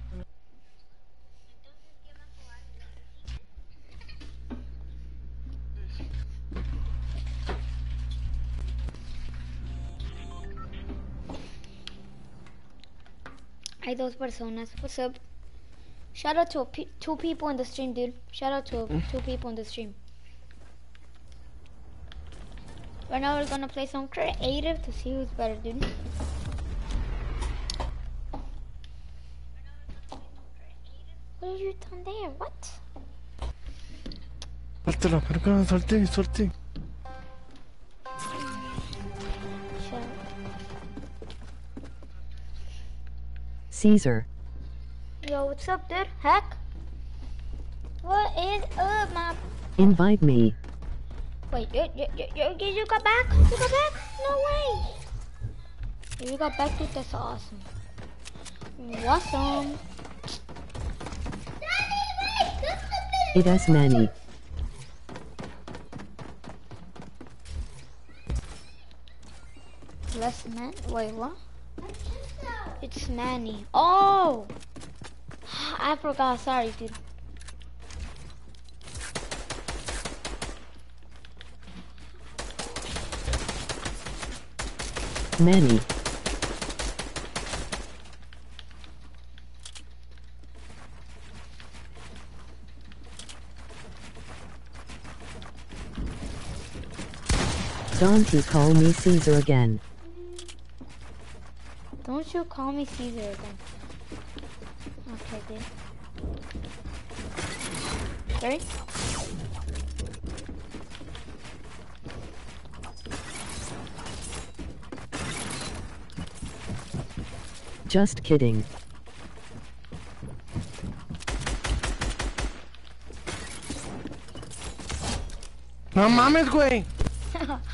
Hay dos personas. What's up? Shout out to a pe- two people in the stream, dude. Shout out to mm. two people in the stream. Right now we're gonna play some creative to see who's better, dude. What have you done there? What?
Salte la verga, salte, salte.
Shut up.
Caesar.
Yo, what's up, dude? Heck? What is up, my
Invite me.
Wait, you, you, you, you, you you got back? You got back? No way. If you got back, dude, that's awesome. Awesome.
Daddy, wait. Just a minute.
It is Manny.
Less man. Wait, what? It's Manny. Oh! I forgot. Sorry, dude.
Manny. Don't you call me Caesar again.
Don't you call me Caesar again. Okay, dude. Sorry?
Just kidding.
No mames, güey.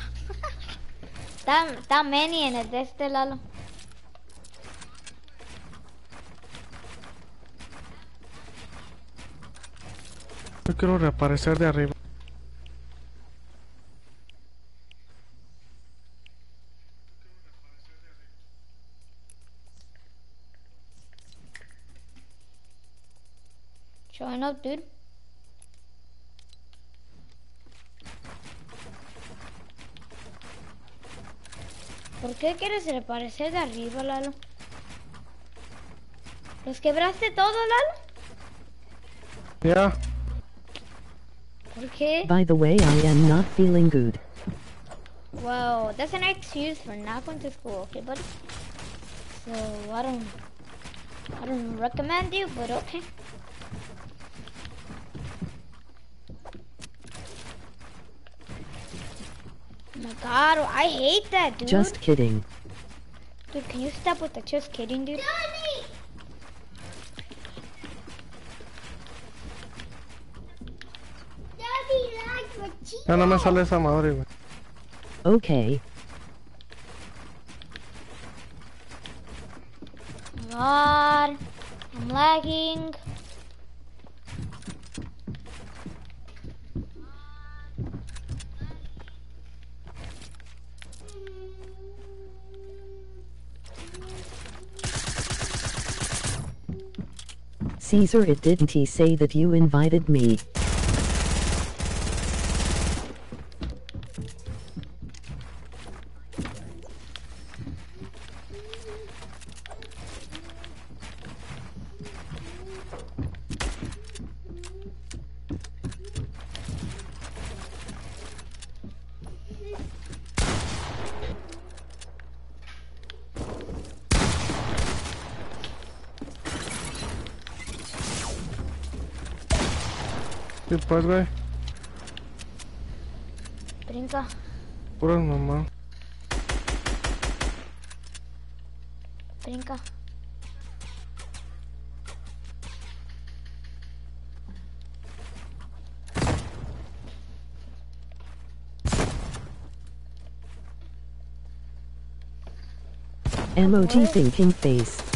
Está, está Manny en el de este Lalo.
Quiero reaparecer de arriba.
Showing up, dude. ¿Por qué quieres reaparecer de arriba, Lalo? ¿Los quebraste todo, Lalo?
Ya.
¿Por qué?
By the way, I am not feeling good.
Well, that's an excuse for not going to school, okay, buddy? So I don't, I don't recommend you, but okay. Oh my God, I hate that, dude.
Just kidding.
Dude, can you stop with the just kidding, dude?
Likes
Ya no me sale esa madre, güey.
Okay.
God, I'm lagging.
Caesar, it didn't he say that you invited me?
coisa, porra
Brinca.
Por mamãe.
Brinca.
MOT thinking face.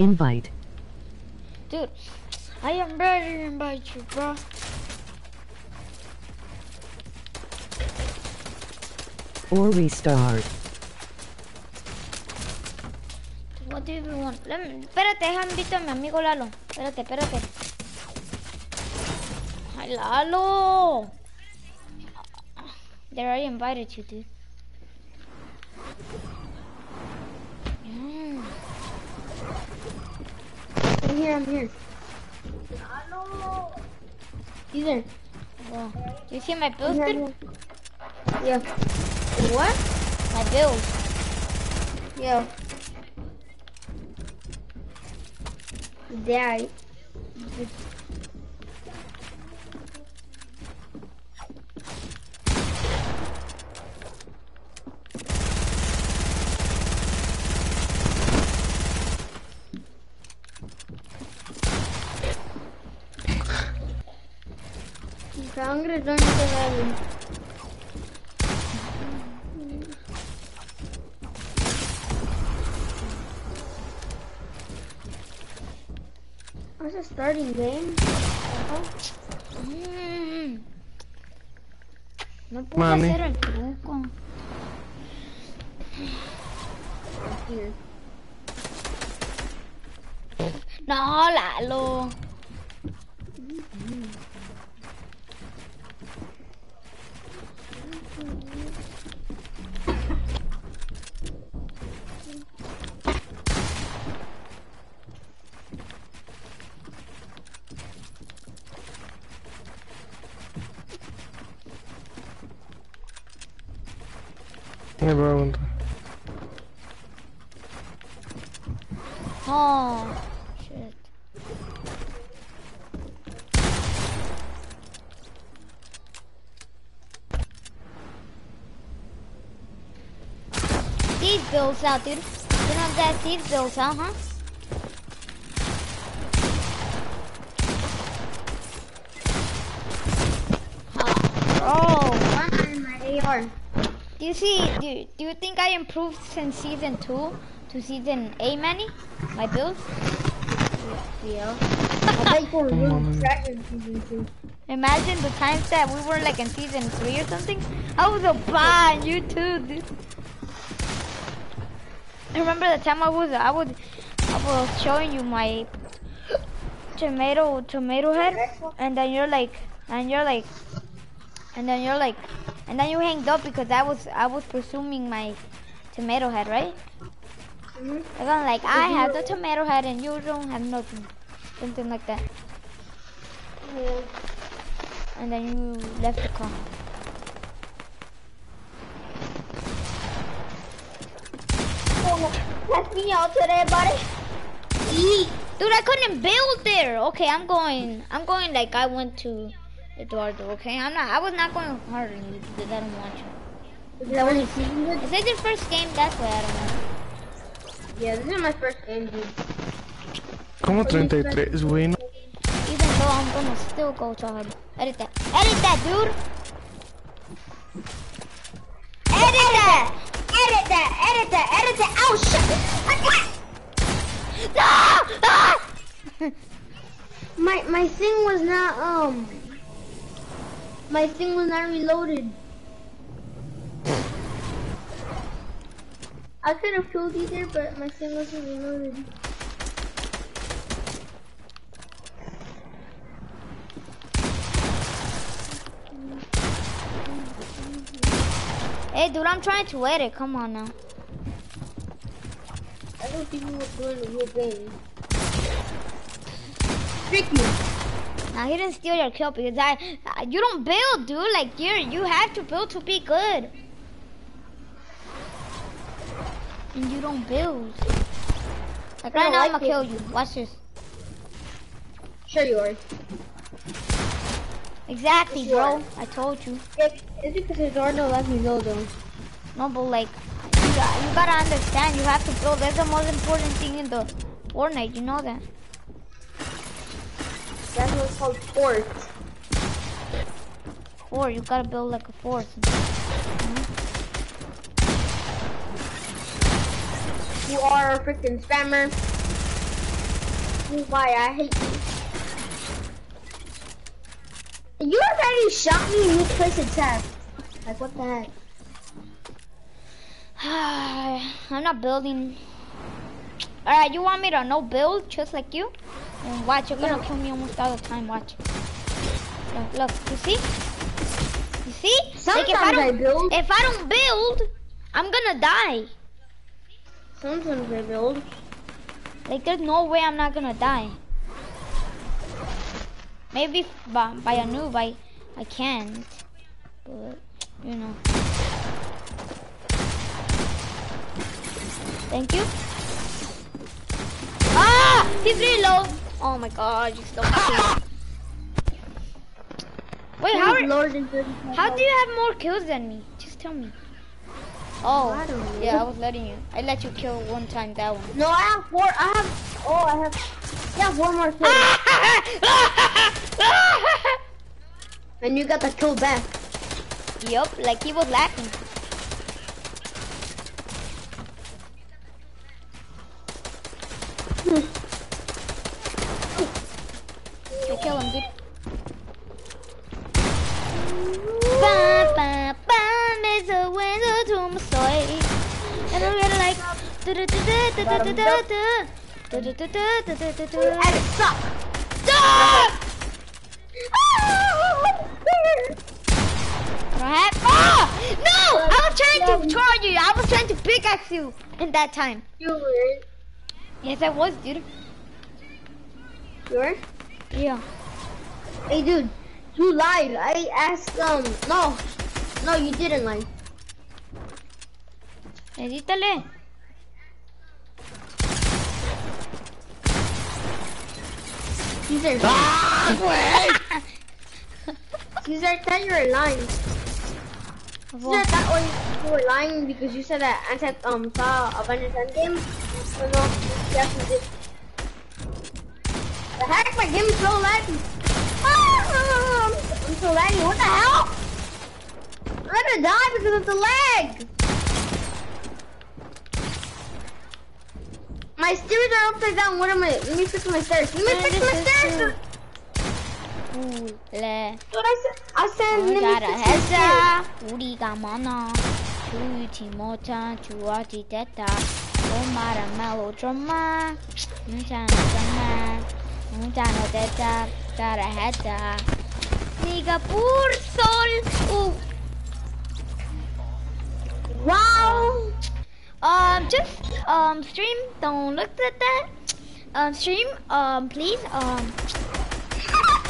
Invite.
Dude, I am ready to invite you, bro.
Or restart.
What do you want? Let me- espérate, déjame invitar a mi amigo Lalo. Espérate, espérate. Ay, Lalo. They already invited you, dude.
I'm here, I'm here. He's there.
Wow. Do you see my bills,
here,
dude?
Yeah. What?
My bills.
Yeah. There. Okay, I'm gonna join the island. What's a starting game?
Mm. No puedo
Mami.
hacer el truco.
Here.
No, Lalo.
Me pregunto.
Oh, shit. These bills out, dude. You know that these bills out, huh? Oh,
Fine, my AR.
do you see? Do you, do you think I improved since season two to season eight, Manny? My builds.
Yeah. I bet you're really trash season two.
Imagine the times that we were like in season three or something. I was a bot, you too, dude. Remember the time I was I would I was showing you my tomato tomato head, and then you're like, and you're like, and then you're like, and then you hanged up because I was I was presuming my tomato head, right?
Mhm.
I was like, I have the tomato head and you don't have nothing, something like that.
Yeah.
And then you left the car.
Test me out today, buddy.
Dude, I couldn't build there. Okay, I'm going. I'm going like I went to Eduardo. Okay, I'm not. I was not going harder than you because I don't want you.
Is that only season good?
Is this your first game? That's why I don't know.
Yeah, this is my first game, dude.
Como 33, güey. no-
Even though I'm gonna still go to hard. Edit that. Edit that, dude.
Edit that! Edit that! Edit that! Edit that! Oh shit!
No! Ah!
My my thing was not um. My thing was not reloaded. I could have killed you there, but my thing wasn't reloaded.
Hey, dude, I'm trying to edit. Come on now.
I don't think you were doing the real game. Trick me.
Now he didn't steal your kill because I, I- you don't build, dude. Like you, you have to build to be good. And you don't build. Like right
don't
now, I'm gonna
it.
kill you. Watch this.
Sure you are.
Exactly, bro. I told you.
It's because Eduardo let me know though.
No, but like, you, got, you gotta understand. You have to build. That's the most important thing in the Fortnite. You know that.
That's what's called sport.
Or you gotta build like a force.
You are a freaking spammer. Why I hate you. You already shot me in place attack. Like what the heck?
I'm not building. Alright, you want me to no build just like you? And watch, you're gonna
Yeah.
kill me almost all the time. Watch. Look, look, you see? You see? like if I
Sometimes I
don't,
build.
if I don't build, I'm gonna die.
Sometimes I build.
Like there's no way I'm not gonna die. Maybe by, by a noob I, I can't. But, you know. Thank you. Ah! He's really low. Oh my god, you still. Wait, how, are,
lower than 35
how do you have more kills than me? Just tell me. Oh,
I
yeah, I was letting you. I let you kill one time that one.
No, I have four. I have. Oh, I have. One more kill. And you got the kill back.
yup, like he was laughing. Okay, kill him, dude. Is a window to my soul. And really like.
And it sucks.
Ah! Oh! No! I was trying to charge you. I was trying to pickaxe you in that time.
You were.
Yes, I was, dude.
You were?
Yeah.
Hey, dude. You lied. I asked, um, no. No, you didn't lie.
Edítale.
Caesar. Caesar, I thought you were lying. Caesar, I thought when you were lying because you said that Antec um saw Avengers Endgame. So no, actually did. The heck, my game is so laggy. Ah, I'm so laggy. What the hell? I'm gonna die because of the lag. My stairs are upside down. What am I? Let me fix my stairs. Let me
Man,
fix
this
my
is
stairs.
Ooh, le.
What I said? I said let me
여자를
fix my stairs.
했자 우리가 많아 주지 못한 주어지 됐다 엄마란 말로 좀마 괜찮아 정말 괜찮아 됐다 따라했다 네가 불솔 우
Wow.
um, just um, stream. Don't look at that. Um, stream. Um, please. Um,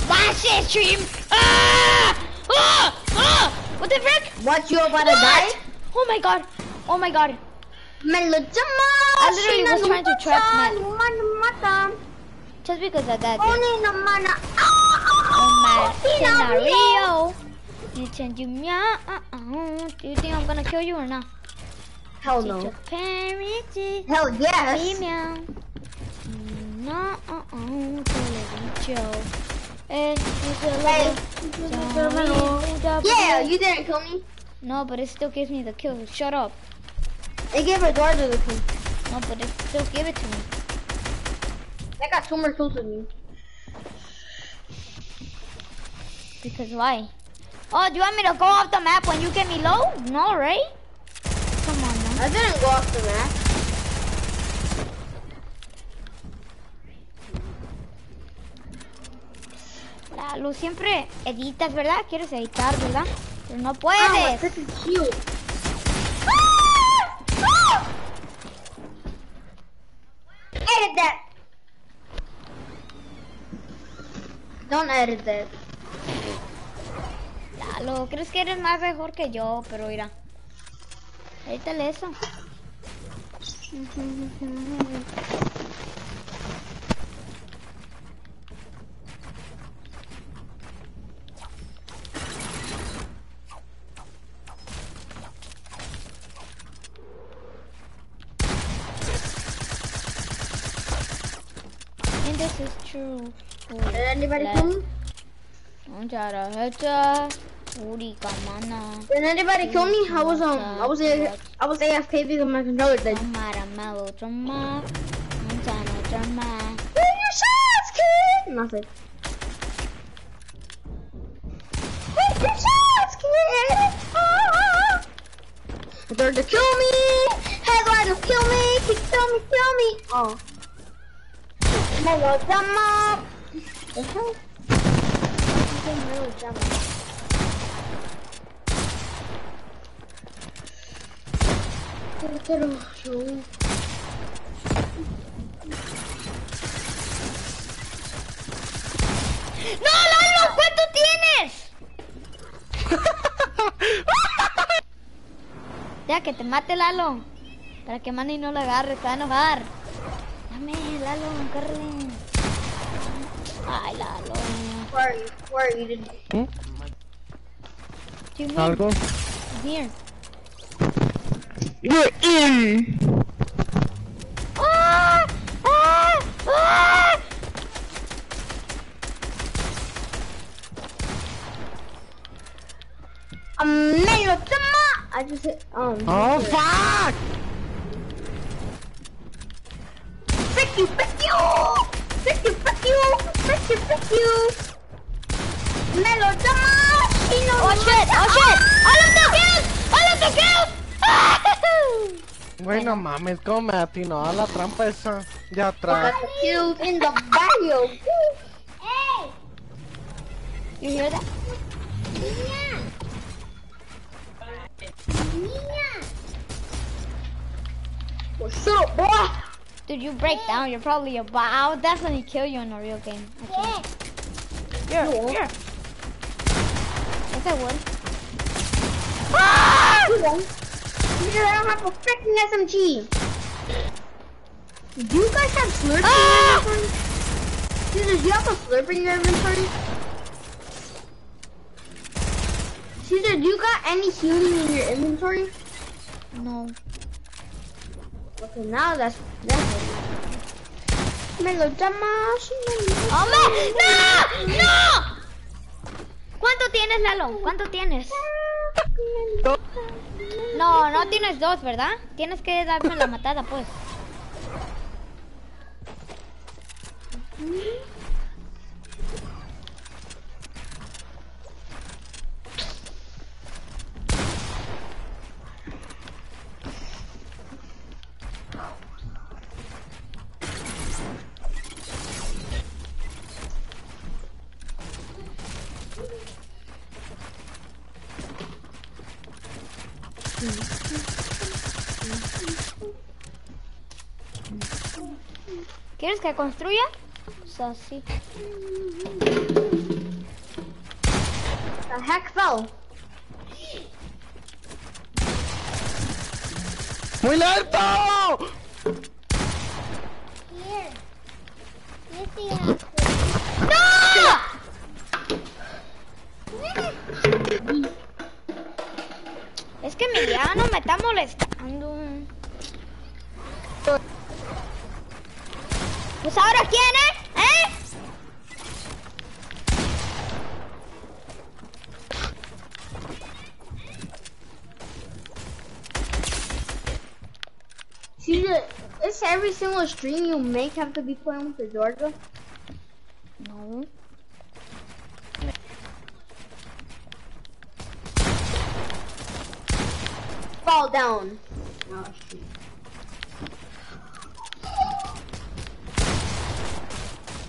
watch it, stream. Ah! Ah! Ah! What the frick?
What you about to die?
Oh my god. Oh my god.
I
literally was trying to trap Matt. Just because of that. dude. Oh my scenario. You can do me. Uh-uh. Do you think I'm gonna kill you or not?
Hell no. Hell yes.
female. No, uh-uh, show. And it's a
Hey. Yeah, you didn't kill me.
No, but it still gives me the kill. Shut up.
It gave Eduardo the kill.
No, but it still give it to me.
I got two more kills than you.
Because why? Oh, do you want me to go off the map when you get me low? No, right?
I didn't go off the map.
Lalo, siempre editas, ¿verdad? Quieres editar, ¿verdad? Pero no
Oh,
puedes.
this is cute. Edit that. Don't edit that.
Lalo, crees que eres más mejor que yo, pero mira. Ahorita le eso. And this is true.
Did anybody
come? I'm tired of. Woody got mana.
Did anybody kill me? I was um, I was a, I was AFK because my controller
dead. I'm out of melodrama. I'm trying to drama.
Where your shots, kid? Nothing. Take your shots, kid. Ah. They're to kill me. Hey, kill me. Kill me. Kill me. Oh. Melodrama. The hell? Melodrama.
¡No, Lalo! ¿Cuánto tienes? Deja que te mate Lalo. Para que Manny no lo agarre, te va a enojar. Dame, Lalo, agárrale. Ay, Lalo.
Where are you? Where are you? Did.
Do you mean
¿Algo?
here?
You're in.
¡Ah! ¡Ah! ¡Ah!
Um, melodrama. I just hit, um.
¡Oh, fuck!
Frick you, frick you! Frick you, frick you! Frick you, frick you! Melodrama! Shino
¡Oh, shit! ¡Oh, shit! ¡All of the kills! ¡All of the kills!
Güey, no mames, ¿cómo me atinó a la trampa esa? Ya atrás.
Got the in the barrio.
Hey!
You hear that?
Niña! Niña!
What's up, boy?
Dude, you break down. You're probably a bot. I would definitely kill you in a real game.
Yeah.
Here,
You won't.
here. Yes, I would.
You won't. Peter, I don't have a freaking SMG. Do you guys have slurp
Ah!
in your inventory? Caesar, do you have a slurp in your inventory? Caesar, do you got any healing in your inventory?
No.
Okay, now that's that's Melodrama.
¡Hombre! ¡No! ¡No! ¿Cuánto tienes, Lalo? ¿Cuánto tienes? No, no tienes dos, ¿verdad? Tienes que darme la matada, pues. ¿Quieres que construya? O sea, sí.
The heck fell.
¡Muy lento!
Here. Yes,
Ah, Hermano, me está molestando. Pues ahora quién es, ¿eh?
Is every single stream you make have to be playing with the
No.
Fall down. Oh, shoot.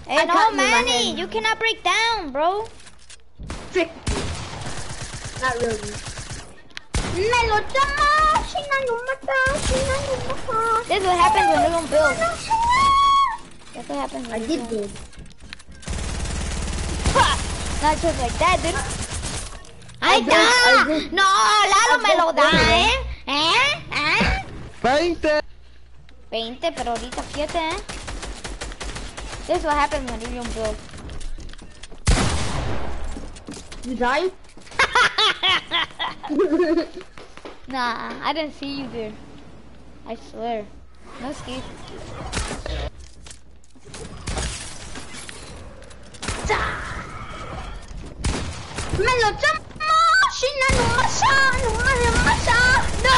Hey,
I
no, Manny, you cannot break down, bro.
Trick. Not really. Me lo llama, si no lo mata, si no lo mata.
This is what happens when you don't build. That's what happens when
I did good.
Not just like that, dude.
I
¡Ahí
I did-
No, Lalo me lo da, ¿eh? ¿Eh? ¿Eh?
20.
20, pero ahorita 7, ¿eh? This is what happens when you don't build.
You died?
Nah, I didn't see you there. I swear. No excuse.
Me lo llama, si no lo mata, no me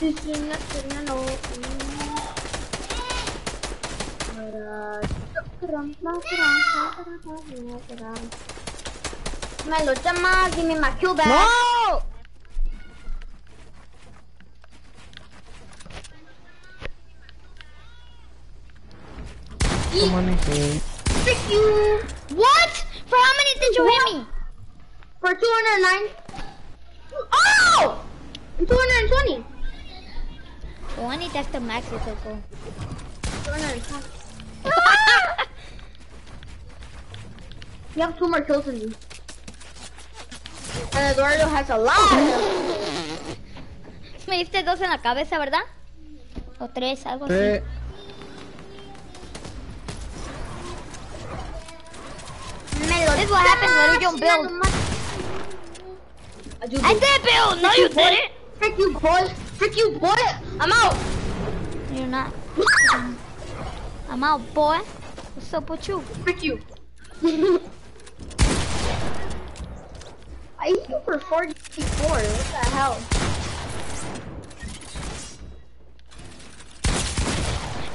this is not no. Me lo llama, give me my kill back.
¡No! Come on, Nicky.
Frick you!
What? For how many did you hit me?
For 209. Oh! 220.
20, that's the max it could go.
220. You have two more kills than me. And Eduardo has a lot.
Me diste dos en la cabeza, ¿verdad? O tres, algo así.
Sí.
This is what happens when you don't build.
I do
I did build! No, you didn't!
Frick you, boy. Frick you, boy. I'm out.
You're not. I'm out, boy. What's up with you?
Frick you. I hit you for 44. What the hell?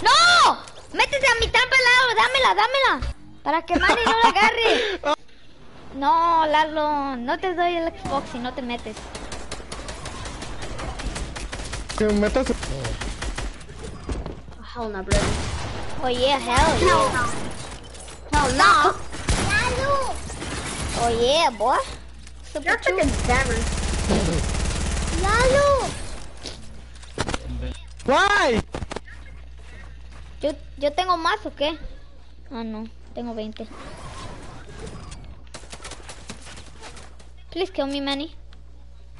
¡No! ¡Métete a mi trampa, Lalo! ¡Dámela, dámela! Para que Manny no la agarre. No, Lalo, no te doy el Xbox si no te metes.
Que me metas.
Oh, hell no, brother.
Oh yeah, hell
no. Hell no.
Oh yeah, boy. Up
You're.
Lalo.
Why?
Yo, yo tengo más o qué? Ah, no, tengo 20. Please kill me, Manny.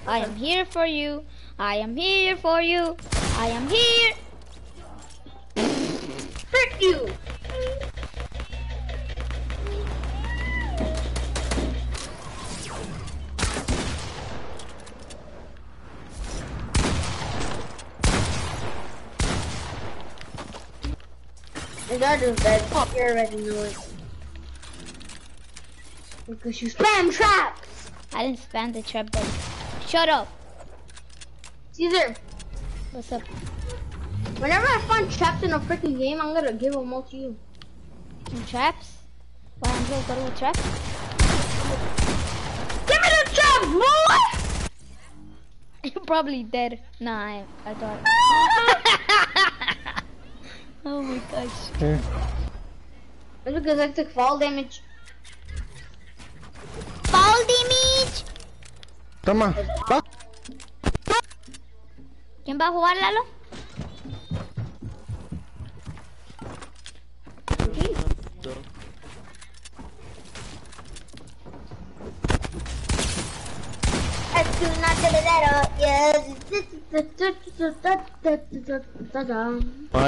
I am here for you. I am here for you. I am here.
Frick you. Eduardo's dead. You already know it. Because you spam traps.
I didn't spam the trap button. Shut up.
Caesar,
What's up?
whenever I find traps in a freaking game, I'm gonna give them all to you.
Some traps? Why I'm gonna go to a trap?
Give me the trap, boy!
You're probably dead. Nah, I, I thought. oh my gosh.
Yeah.
That's because I took fall damage.
Fall damage.
Toma. Va.
¿Quién va a jugar, Lalo?
Let's do not get it out. Yes.
My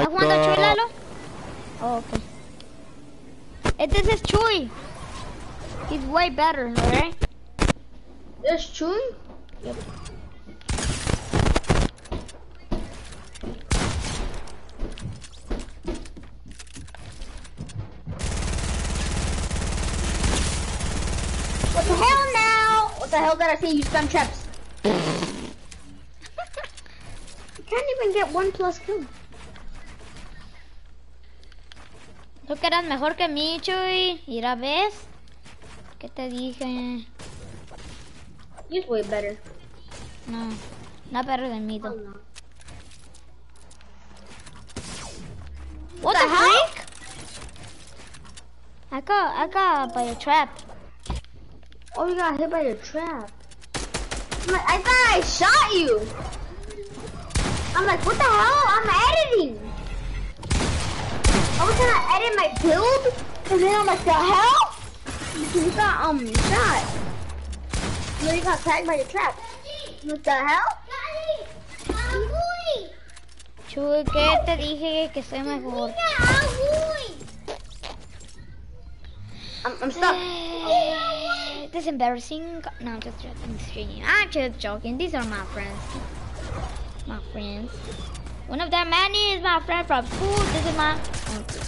¿Estás jugando Chuy,
God.
Lalo? Oh, okay. Hey, this is Chuy. He's way better, alright? Eh?
This Chuy?
Yep.
What the hell now? What the hell did I say? You spam traps. you can't even get one plus kill.
Tú que eras mejor que mí, Chuy. Mira, ¿ves? ¿Qué te dije?
He's way better.
No, not better than me,
Oh,
though.
no.
What
the
the,
hell?
freak? I got, I got by a trap.
Oh, you got hit by a trap. I'm like, I thought I shot you. I'm like, what the hell? I'm editing. I was gonna edit my build, and then I'm like, the hell? You got um shot. No, you got tagged by a trap. What the hell?
Chuy, ¿qué te dije que soy mejor?
I'm, I'm stuck.
this is embarrassing. No, I'm just joking. I'm just joking. These are my friends. My friends. One of them, Manny, is my friend from school. This is my uncle.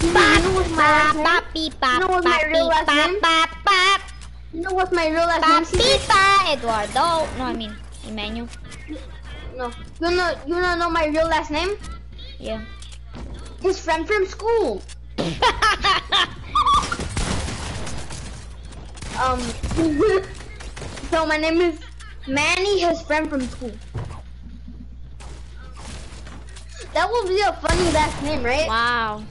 You know what's my last name?
Bop, beep, bop,
You know what's my
bop,
real
beep,
last
bop,
name?
bop, bop,
You know what's my real last
bop,
name?
Bop, Eduardo. No, I mean, Emmanuel.
No. You know, you wanna know my real last name?
Yeah.
His friend from school. Um. so my name is Manny, his friend from school. That would be a funny last name, right?
wow.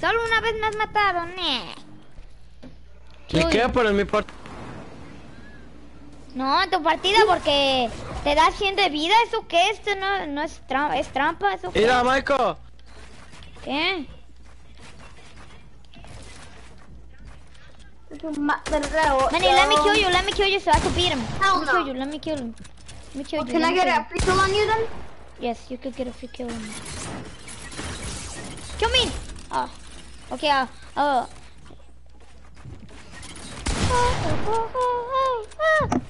Solo una vez me has matado, ne.
¿Y qué? Por mi parte.
No, tu partida porque te da 100 de vida. ¿Eso qué? Esto no, no es trampa, es trampa. ¿Eso qué?
Mira, Michael.
¿Qué? Manny, let me kill you, let me kill you so I can beat him.
Hell
let me kill you, let me kill him. Let me kill you.
Can I get a free kill on you then?
Yes, you could get a free kill on me. Kill me! Oh. Okay, uh, uh. Oh, oh, oh, oh, oh.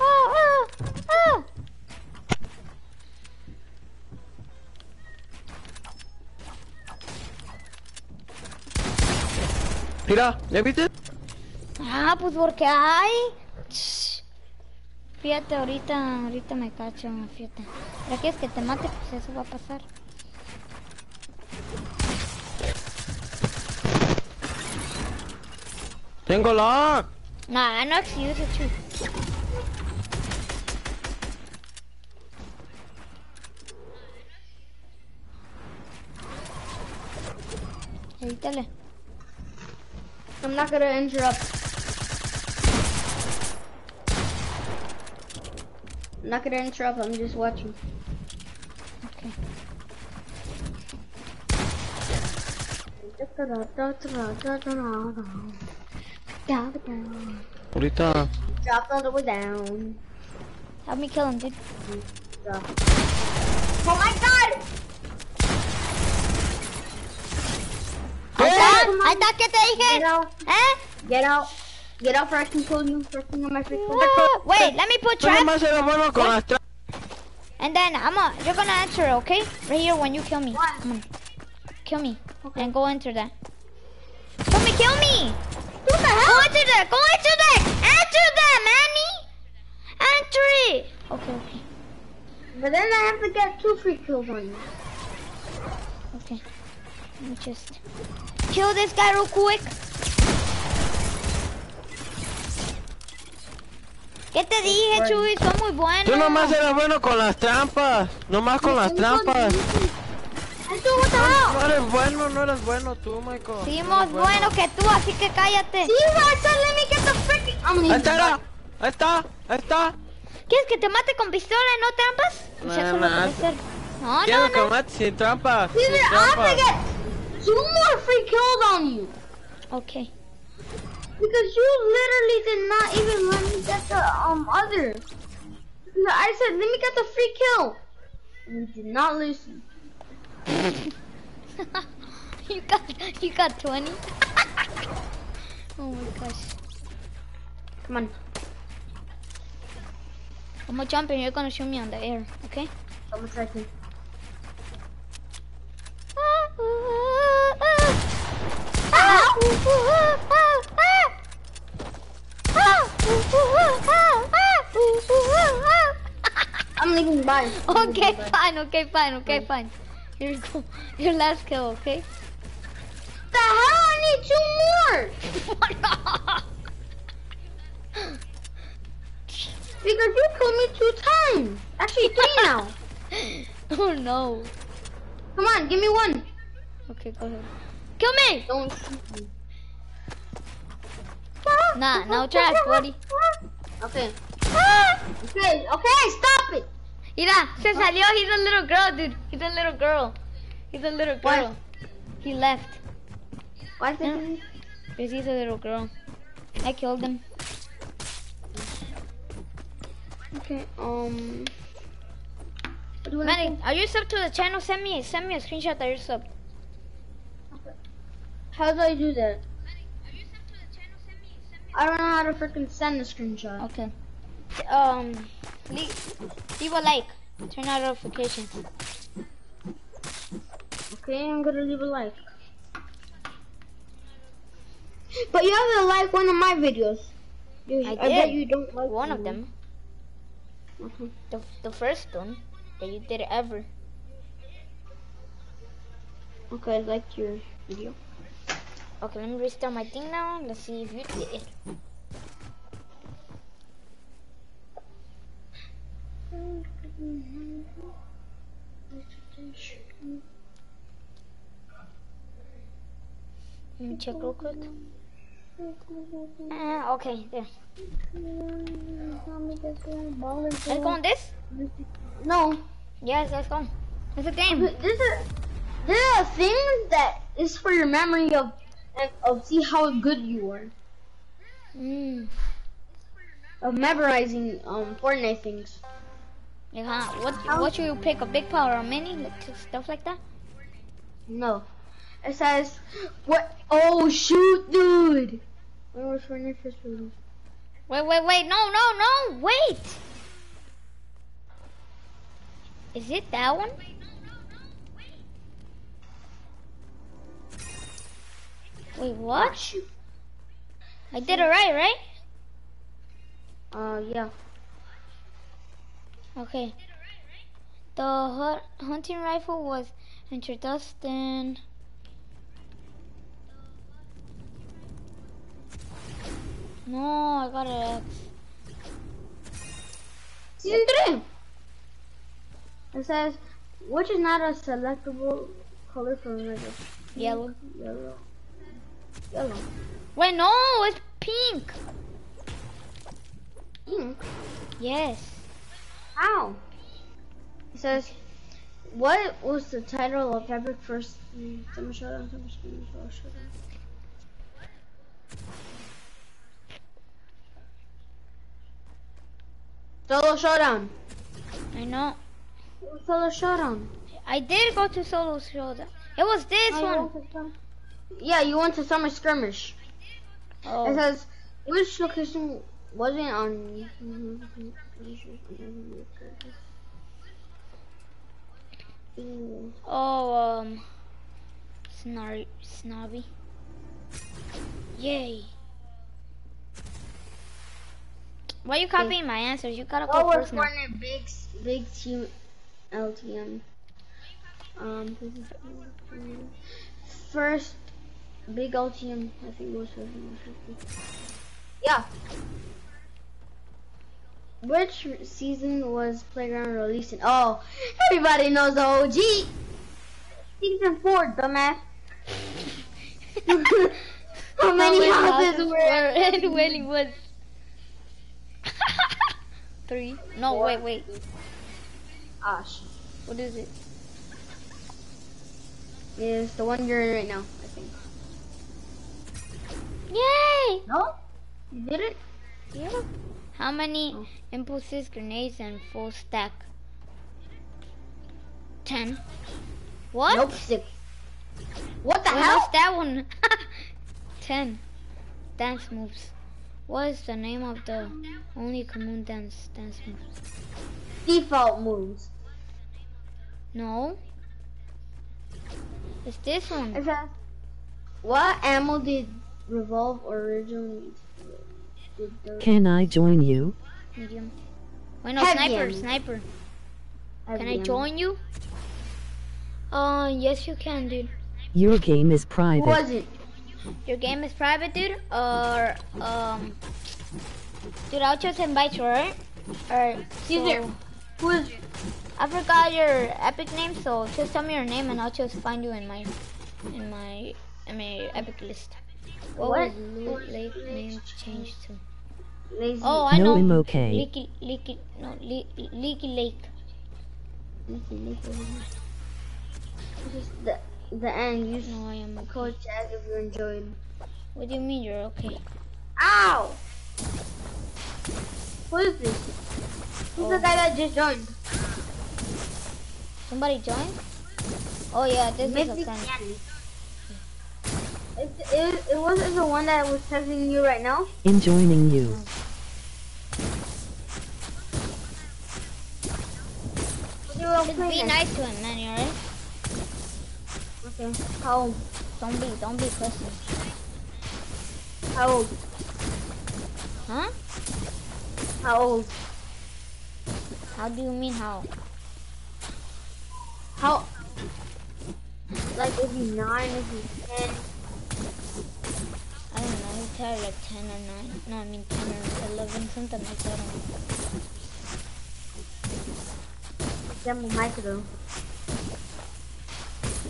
Oh, oh, oh.
Mira, ¿ya viste?
Ah, pues porque hay. Fíjate, ahorita, ahorita me cacho, fíjate. ¿Pero quieres que te mate? Pues eso va a pasar.
Tengo lag.
Nah, no excuse it, too. Evítale.
I'm not gonna interrupt. I'm not gonna interrupt, I'm just watching.
Okay.
Ahorita.
Drop all the way down.
Help me kill him, dude.
Drop. Oh my god!
Ahí está, ahí está, ¿qué te
Get
dije?
out,
¿Eh?
get out, get out for I can kill you. First thing on my free kill.
Ah, Wait, let me put
Tú
traps.
nomás eres bueno con las tra-
And then I'm a, you're gonna answer, okay? Right here when you kill me.
What?
Come on. Kill me. Okay. And go enter that. Kill me, kill me!
What the hell?
Go
hell?
enter that! Go enter that! Enter that, Manny! Enter it! Okay, okay.
But then I have to get two free kills on you.
Okay. Let me just kill this guy real quick. ¿Qué te dije, Chuy? Son muy buenos.
Tú nomás eres bueno con las trampas. Nomás con las trampas. No eres bueno, no eres bueno tú, Michael.
Sí,
No
más
eres
bueno que tú, así que cállate.
Said let me get the freaking. I'm
Ahí está, ahí está, ahí está.
¿Quieres que te mate con pistola, no trampas?
No, no.
No,
Quiero
no,
que
no.
mates sin trampas. sin
to
trampas.
Two more free kills on you.
Okay.
Because you literally did not even let me get the um other. I said, let me get the free kill. You did not listen.
you got you got 20. oh my gosh.
Come on.
I'm gonna jump and you're gonna shoot me on the air, okay?
I'm gonna try to. I'm leaving by.
Okay, fine, okay, fine, okay, fine. Here you go. Your last kill, okay?
The hell? I need two more. Because you killed me two times. Actually, three now.
oh no.
Come on, give me one.
Okay, go ahead. Kill me!
Don't shoot me.
Nah, no trash, buddy.
Okay. Okay, okay, stop it.
Mira, se salió. He's a little girl, dude. He's a little girl. He's a little girl. He left.
Why is
Yeah. Because he's a little girl. I killed him.
Okay, um. what
Manny, are you sub to the channel? Send me send me a screenshot that you're sub.
How do I do that? I don't know how to freaking send a screenshot.
Okay. Um, leave, leave a like. Turn on notifications.
Okay, I'm gonna leave a like. But you haven't liked one of my videos. You,
I
I bet
did.
you don't like
One of them.
Okay.
The, the first one that you did ever.
Okay, I liked your video.
Okay, let me restart my thing now. Let's see if you did. Let me check real quick. Uh, okay, there. Let's go on this?
No,
Yes, let's go. It's a game.
this is this is a thing that is for your memory of and of see how good you are
Mm.
of memorizing um Fortnite things.
Yeah, huh? What, what should you pick? A big power or a mini? Like, stuff like that?
No, it says what? Oh shoot, dude! When was Fortnite first released?
Wait, wait, wait. No, no, no. Wait. Is it that one? Wait, what? I did it right, right?
Uh, yeah.
Okay. The hu- hunting rifle was introduced in. No, I got it.
Season three. It says which is not a selectable color for Omega.
Yellow.
Yellow. Yellow.
Wait, no, it's pink.
Pink.
Yes.
How? It says, what was the title of Epic First Summer Showdown? Summer Showdown, Summer Showdown. Solo Showdown.
I know.
Solo Showdown.
I did go to solo showdown. It was this
Oh, you
one.
Went to Summer- Yeah, you went to Summer Skirmish. It
Oh,
says, which location wasn't on...
Oh, um, snarry, snobby. Yay. Why are you copying my answers? You gotta go first now.
Fortnite Big Big Team LTM? Um, first Big LTM. I think was first. Yeah. Which season was Playground releasing? Oh, everybody knows the OG. Season four, dumbass. How many houses were?
it really was? Three. No,
Four.
wait, wait.
Ah, Ash.
What is it?
It's the one you're in right now.
Yay!
No, you did it.
Yeah. How many
Oh.
impulses, grenades, and full stack? Ten. What?
Nope, six. What the
Well,
hell?
what's that one? Ten. Dance moves. What is the name of the only common dance dance moves?
Default moves.
No. It's this one.
It says, what ammo did Revolve originally? Did
Can I join you?
Medium. Wait, no,
Heavy
sniper,
ammo.
sniper. Can
heavy
I
ammo?
join you? Uh, yes you can, dude.
Your game is
Who
private.
was it?
Your game is private, dude? Or, um... Dude, I'll just invite you, alright? Alright,
Caesar.
so...
Who is?
I forgot your epic name, so just tell me your name and I'll just find you in my... In my... In my epic list. What,
What?
was Loot Lake name changed to?
Lazy.
Oh, I
No
know.
MOK.
Leaky, leaky, no, le- leaky lake.
This is the the end. Use
No, I am okay.
code Jag if you enjoyed.
What do you mean you're okay?
Ow! Who is this? Who's the
Oh.
guy that just joined?
Somebody joined? Oh yeah, this is a
Mystic
fan.
Candy. It, it, it wasn't the one that was texting you right now?
In joining you.
What you
Just be nice to him, man, you alright?
Okay. How old?
Don't be, don't be pussy.
How old?
Huh?
How old?
How do you mean how?
How? Like is he nine? Is he ten?
I don't know, he's probably like 10 or 9. No, I mean 10 or 11, something like that. I don't know.
Demo micro.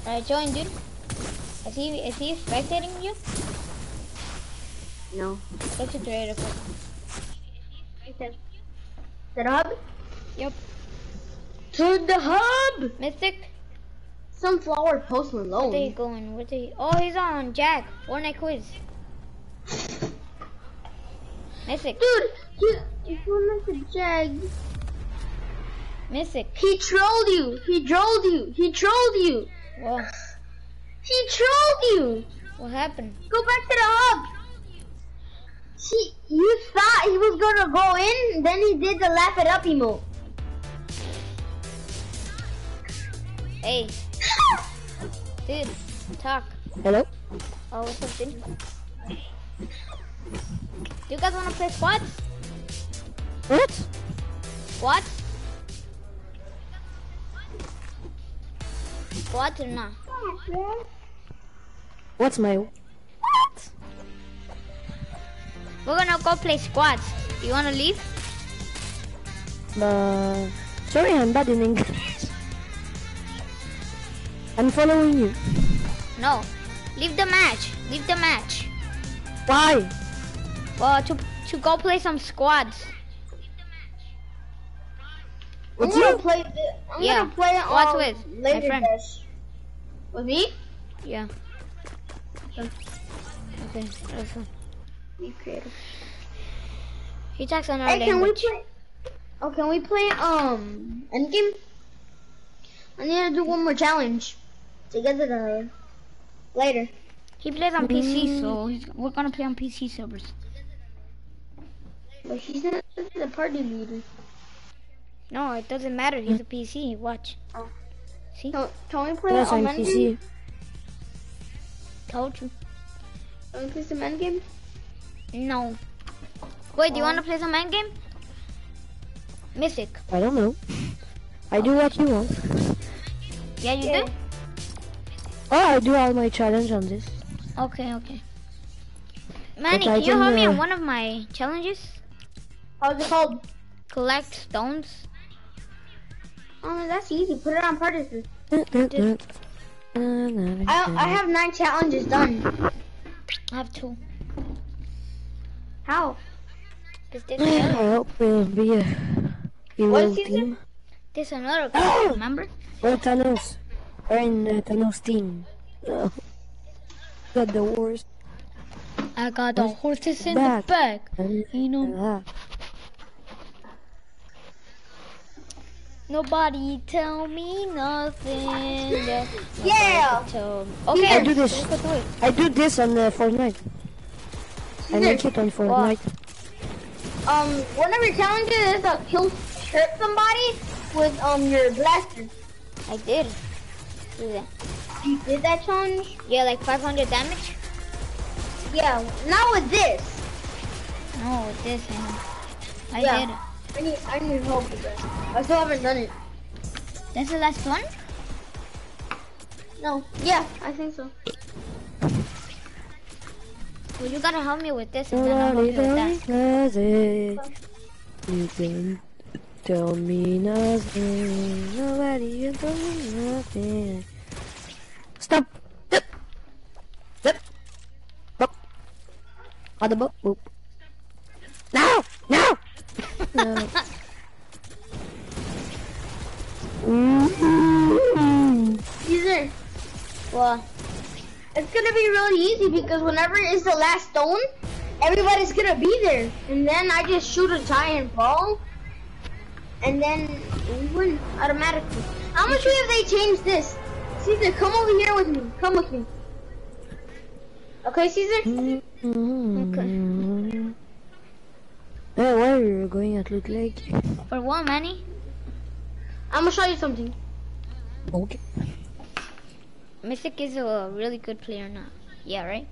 Alright, uh, join, dude. Is he, is he spectating you?
No.
To creative.
Okay. To the hub?
Yep.
To the hub!
Mystic?
Sunflower Post
Where they
Malone.
going? Where they? Oh, he's on Jack. Fortnite quiz. Mystic.
Dude, you, you went to Jag.
Mystic.
He trolled you. He trolled you. He trolled you.
Whoa.
He trolled you.
What happened?
Go back to the hub. He, you thought he was gonna go in, then he did the laugh it up emote.
Hey, dude. Talk.
Hello?
Oh, what's up, dude? Do you guys want to play squads?
What?
What? Squads or not?
What's my... What?
We're gonna go play squads. You wanna leave?
Uh, sorry, I'm bad in English. I'm following you.
No. Leave the match. Leave the match.
Why?
Well, to to go play some squads.
I'm gonna
you?
play. The, I'm
Yeah.
gonna play
What's
um,
with? My friend.
Dash. With me?
Yeah. Okay. That's fine.
Be creative.
He talks another
Hey, can we play? Oh, can we play um Endgame? I need to do one more challenge. Together the later.
He plays on PC, mm. so he's, we're gonna play on PC servers.
But he's not the party leader.
No, it doesn't matter. He's a PC. Watch.
Oh.
See?
Can, can we play
Yes, I'm
Endgame?
PC.
Told you.
Can we play some Endgame?
No. Wait, do you oh. want to play some endgame? Mythic.
I don't know. I do what you want.
Yeah, you
Yeah.
do?
Oh, I do all my challenge on this.
Okay, okay. Manny,
But
can you
can,
help me on
uh,
one of my challenges?
How's it called?
Collect stones.
Oh, that's easy. Put it on party.
I,
I I have nine challenges done.
I have two.
How?
This this
I hope we'll be a we
What
will
is
team.
this another guy, remember?
Or Thanos. Or in uh, Thanos team. Uh, got the worst.
I got the horses in
Back.
the back. You know.
uh,
Nobody tell me nothing. Yeah.
Yeah.
Tell me.
I
Okay.
do this.
let's do.
I do this on uh, Fortnite. I make it on Fortnite.
Um, one of your challenges is to kill trip somebody with um your blaster.
I did. Do that.
You did that challenge?
Yeah, like 500 damage.
Yeah. Not with this.
No, with this. I, know. I
Yeah.
did.
I need I need help with this. I still haven't done it.
That's the last one.
No. Yeah, I think so.
Well, you gotta help me with this, and then I'll help
Nobody
you with that.
me tell me nothing. Nobody can tell me nothing. Stop. Stop. Boop. On the book. Boop. No. No. no.
Caesar,
Well,
it's gonna be really easy because whenever it's the last stone, everybody's gonna be there. And then I just shoot a giant ball. And then we win automatically. How much have they changed this? Caesar, come over here with me. Come with me. Okay, Caesar?
Mm-hmm. Hey, where are you going at look like?
for what, Manny?
I'm gonna show you something.
Okay.
Mystic is a really good player now. Yeah, right?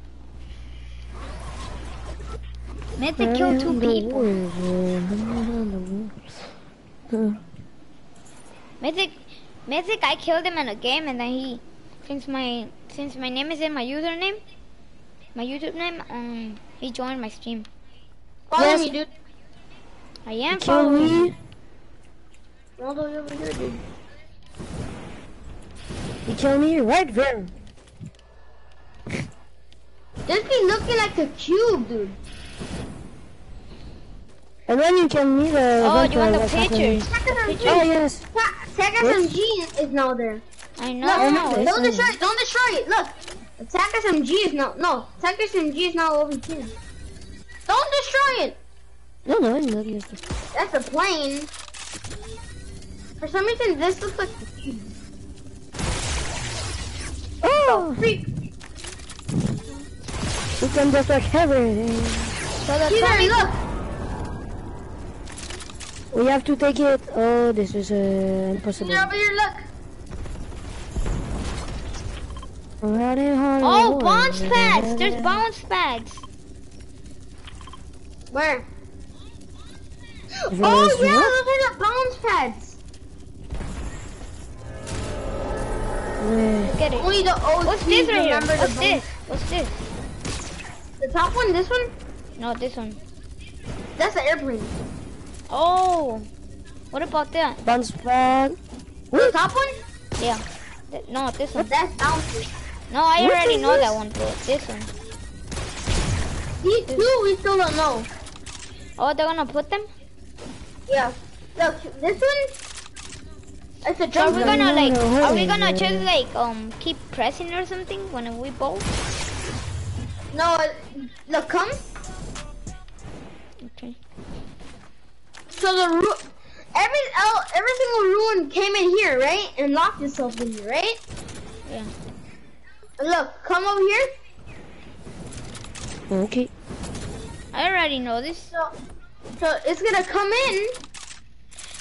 Mythic killed two people. Mythic, Mythic, I killed him in a game, and then he, since my since my name is in my username, my YouTube name, um, he joined my stream.
Follow
Yes.
me, dude.
I am
Kill
following.
me.
Ronaldo, you over here, dude.
You kill me right there.
This be looking like a cube, dude.
And then you can me the.
Oh, you want the
what's
pictures?
Oh yes.
Attack SMG is now there.
I
Look,
know.
this
don't destroy it, don't destroy it. Look, attack SMG is now, no, attack SMG is now over here. Don't destroy it.
No, no, I'm not used to.
That's a plane. For some reason, this looks like a. Oh.
oh,
Freak.
you can destroy everything.
So the
Caesar, look.
We have to take it. Oh, this is uh, impossible.
Caesar, over here, look.
oh, bounce pads. There's bounce pads.
Where?
There's
Oh yeah,
what?
those are the bounce pads.
Where?
Look at it.
Only the OGs
What's this right here?
remember
What's this? What's this?
The top one, this one,
No, this one.
that's the airplane.
Oh, what about that?
Bounce pad.
The top one,
Yeah. Th- No, this one.
that's bounces.
No, I
What
already know
this?
that one, but this one.
These two, we still don't know.
Oh, they're gonna put them?
Yeah. Look, this one, it's a
So are we gonna like, are we gonna just like, um, keep pressing or something when we both?
No, look, come. So the ru- every el- every single ruin came in here, right, and locked itself in here, right?
Yeah.
Look, come over here.
Okay.
I already know this.
So, so it's gonna come in.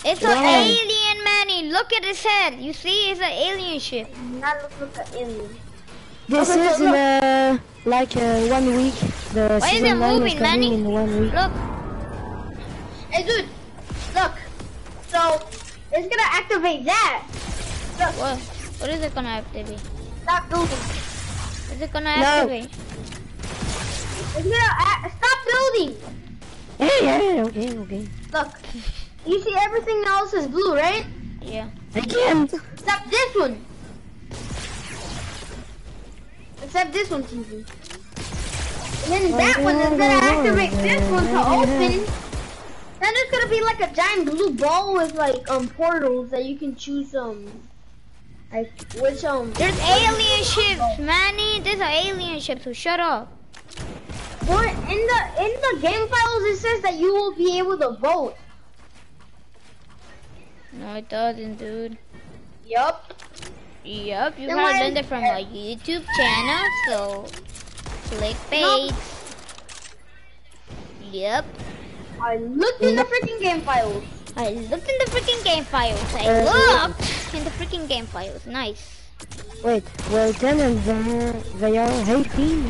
It's an
Wow.
alien, Manny. Look at his head. You see, it's an alien ship.
Not look, look at alien.
This
Okay, so
is in uh, like uh, one week. The
Why is it moving,
coming
Manny?
in one week.
Look.
Hey, dude, look. So it's gonna activate that. Look,
What? What is it gonna activate?
stop building.
Is it gonna
No.
activate?
It's gonna a- stop building.
Hey, yeah, okay, okay.
Look, you see everything else is blue, right?
Yeah.
I can't.
Except this one. Except this one, TV. And then that one is gonna activate this one to open. Then there's gonna be like a giant blue ball with like um portals that you can choose um like which um
There's alien ships, Manny. There's an alien ship, so shut up.
But in the in the game files it says that you will be able to vote.
No, it doesn't, dude.
Yup.
Yep, you
Then
gotta learn it from my YouTube channel, so clickbait. Yep.
I looked in the freaking game files.
I looked in the freaking game files. I
Uh,
looked in the freaking game files. Nice.
Wait, well then and there they are hating.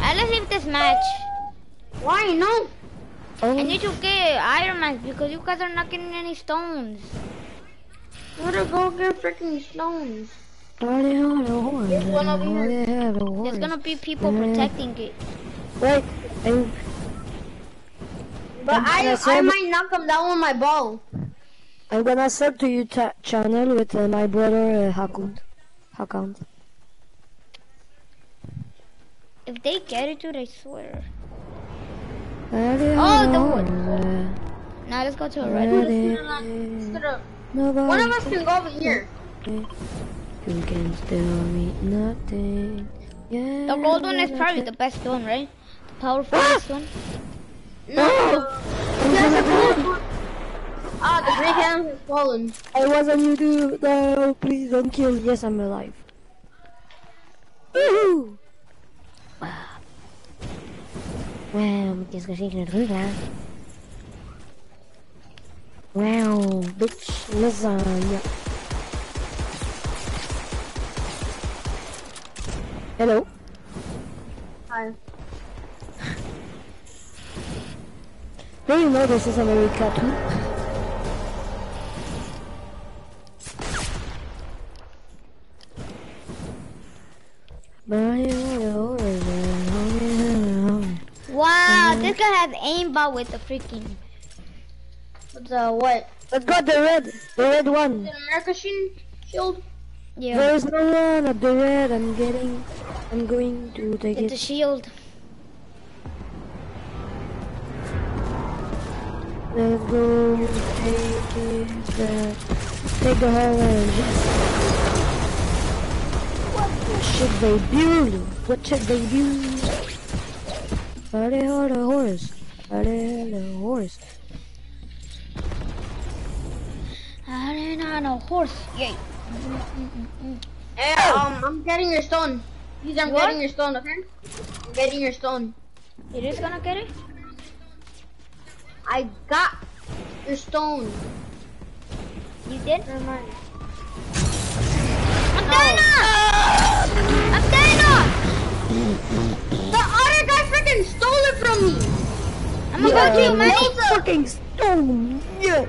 I let's leave this match.
Why no?
Oh,
I need to get Iron Man because you guys are not getting any stones.
Where to go get freaking stones?
they had a horse.
There's one over
Oh,
here.
had a
There's gonna be people protecting it.
Wait, I'm,
But
I'm
I
gonna
I
sub-
might knock him down with my ball.
I'm gonna sub to your ta- channel with uh, my brother uh, account. Account.
If they get it, dude, I swear.
Oh,
the wood. Now let's go to a red one.
One of us can go over here.
You can still me nothing. Yeah.
The gold one is probably the best one, right? The powerful one.
No. There's a gold one. Ah, the great hand has fallen.
I was on YouTube. No, please don't kill. Yes, I'm alive. Woohoo! Wow, qu'est-ce que c'est que le truc là? Wow, bitch, lasagna. Hello.
Hi.
Do you know this is America too?
Wow, this guy has aimbot with the freaking.
What's uh what?
Let's go the red, the red one.
The it America shield?
Yeah,
There's no one at the red. I'm getting. I'm going to take
it's a
it.
shield.
Let's go take it back. Take the orange. What should they build? What should they build? Are they on a horse? Are they on a horse?
I don't on a horse. Yay.
Hey, um, I'm getting your stone. Please, I'm
You are?
getting your stone, okay? I'm getting your stone.
It is gonna get it?
I got your stone.
You did?
Never mind.
I'm dying
The other guy freaking stole it from me.
I'm gonna go to you, man.
Fucking stone! Yeah!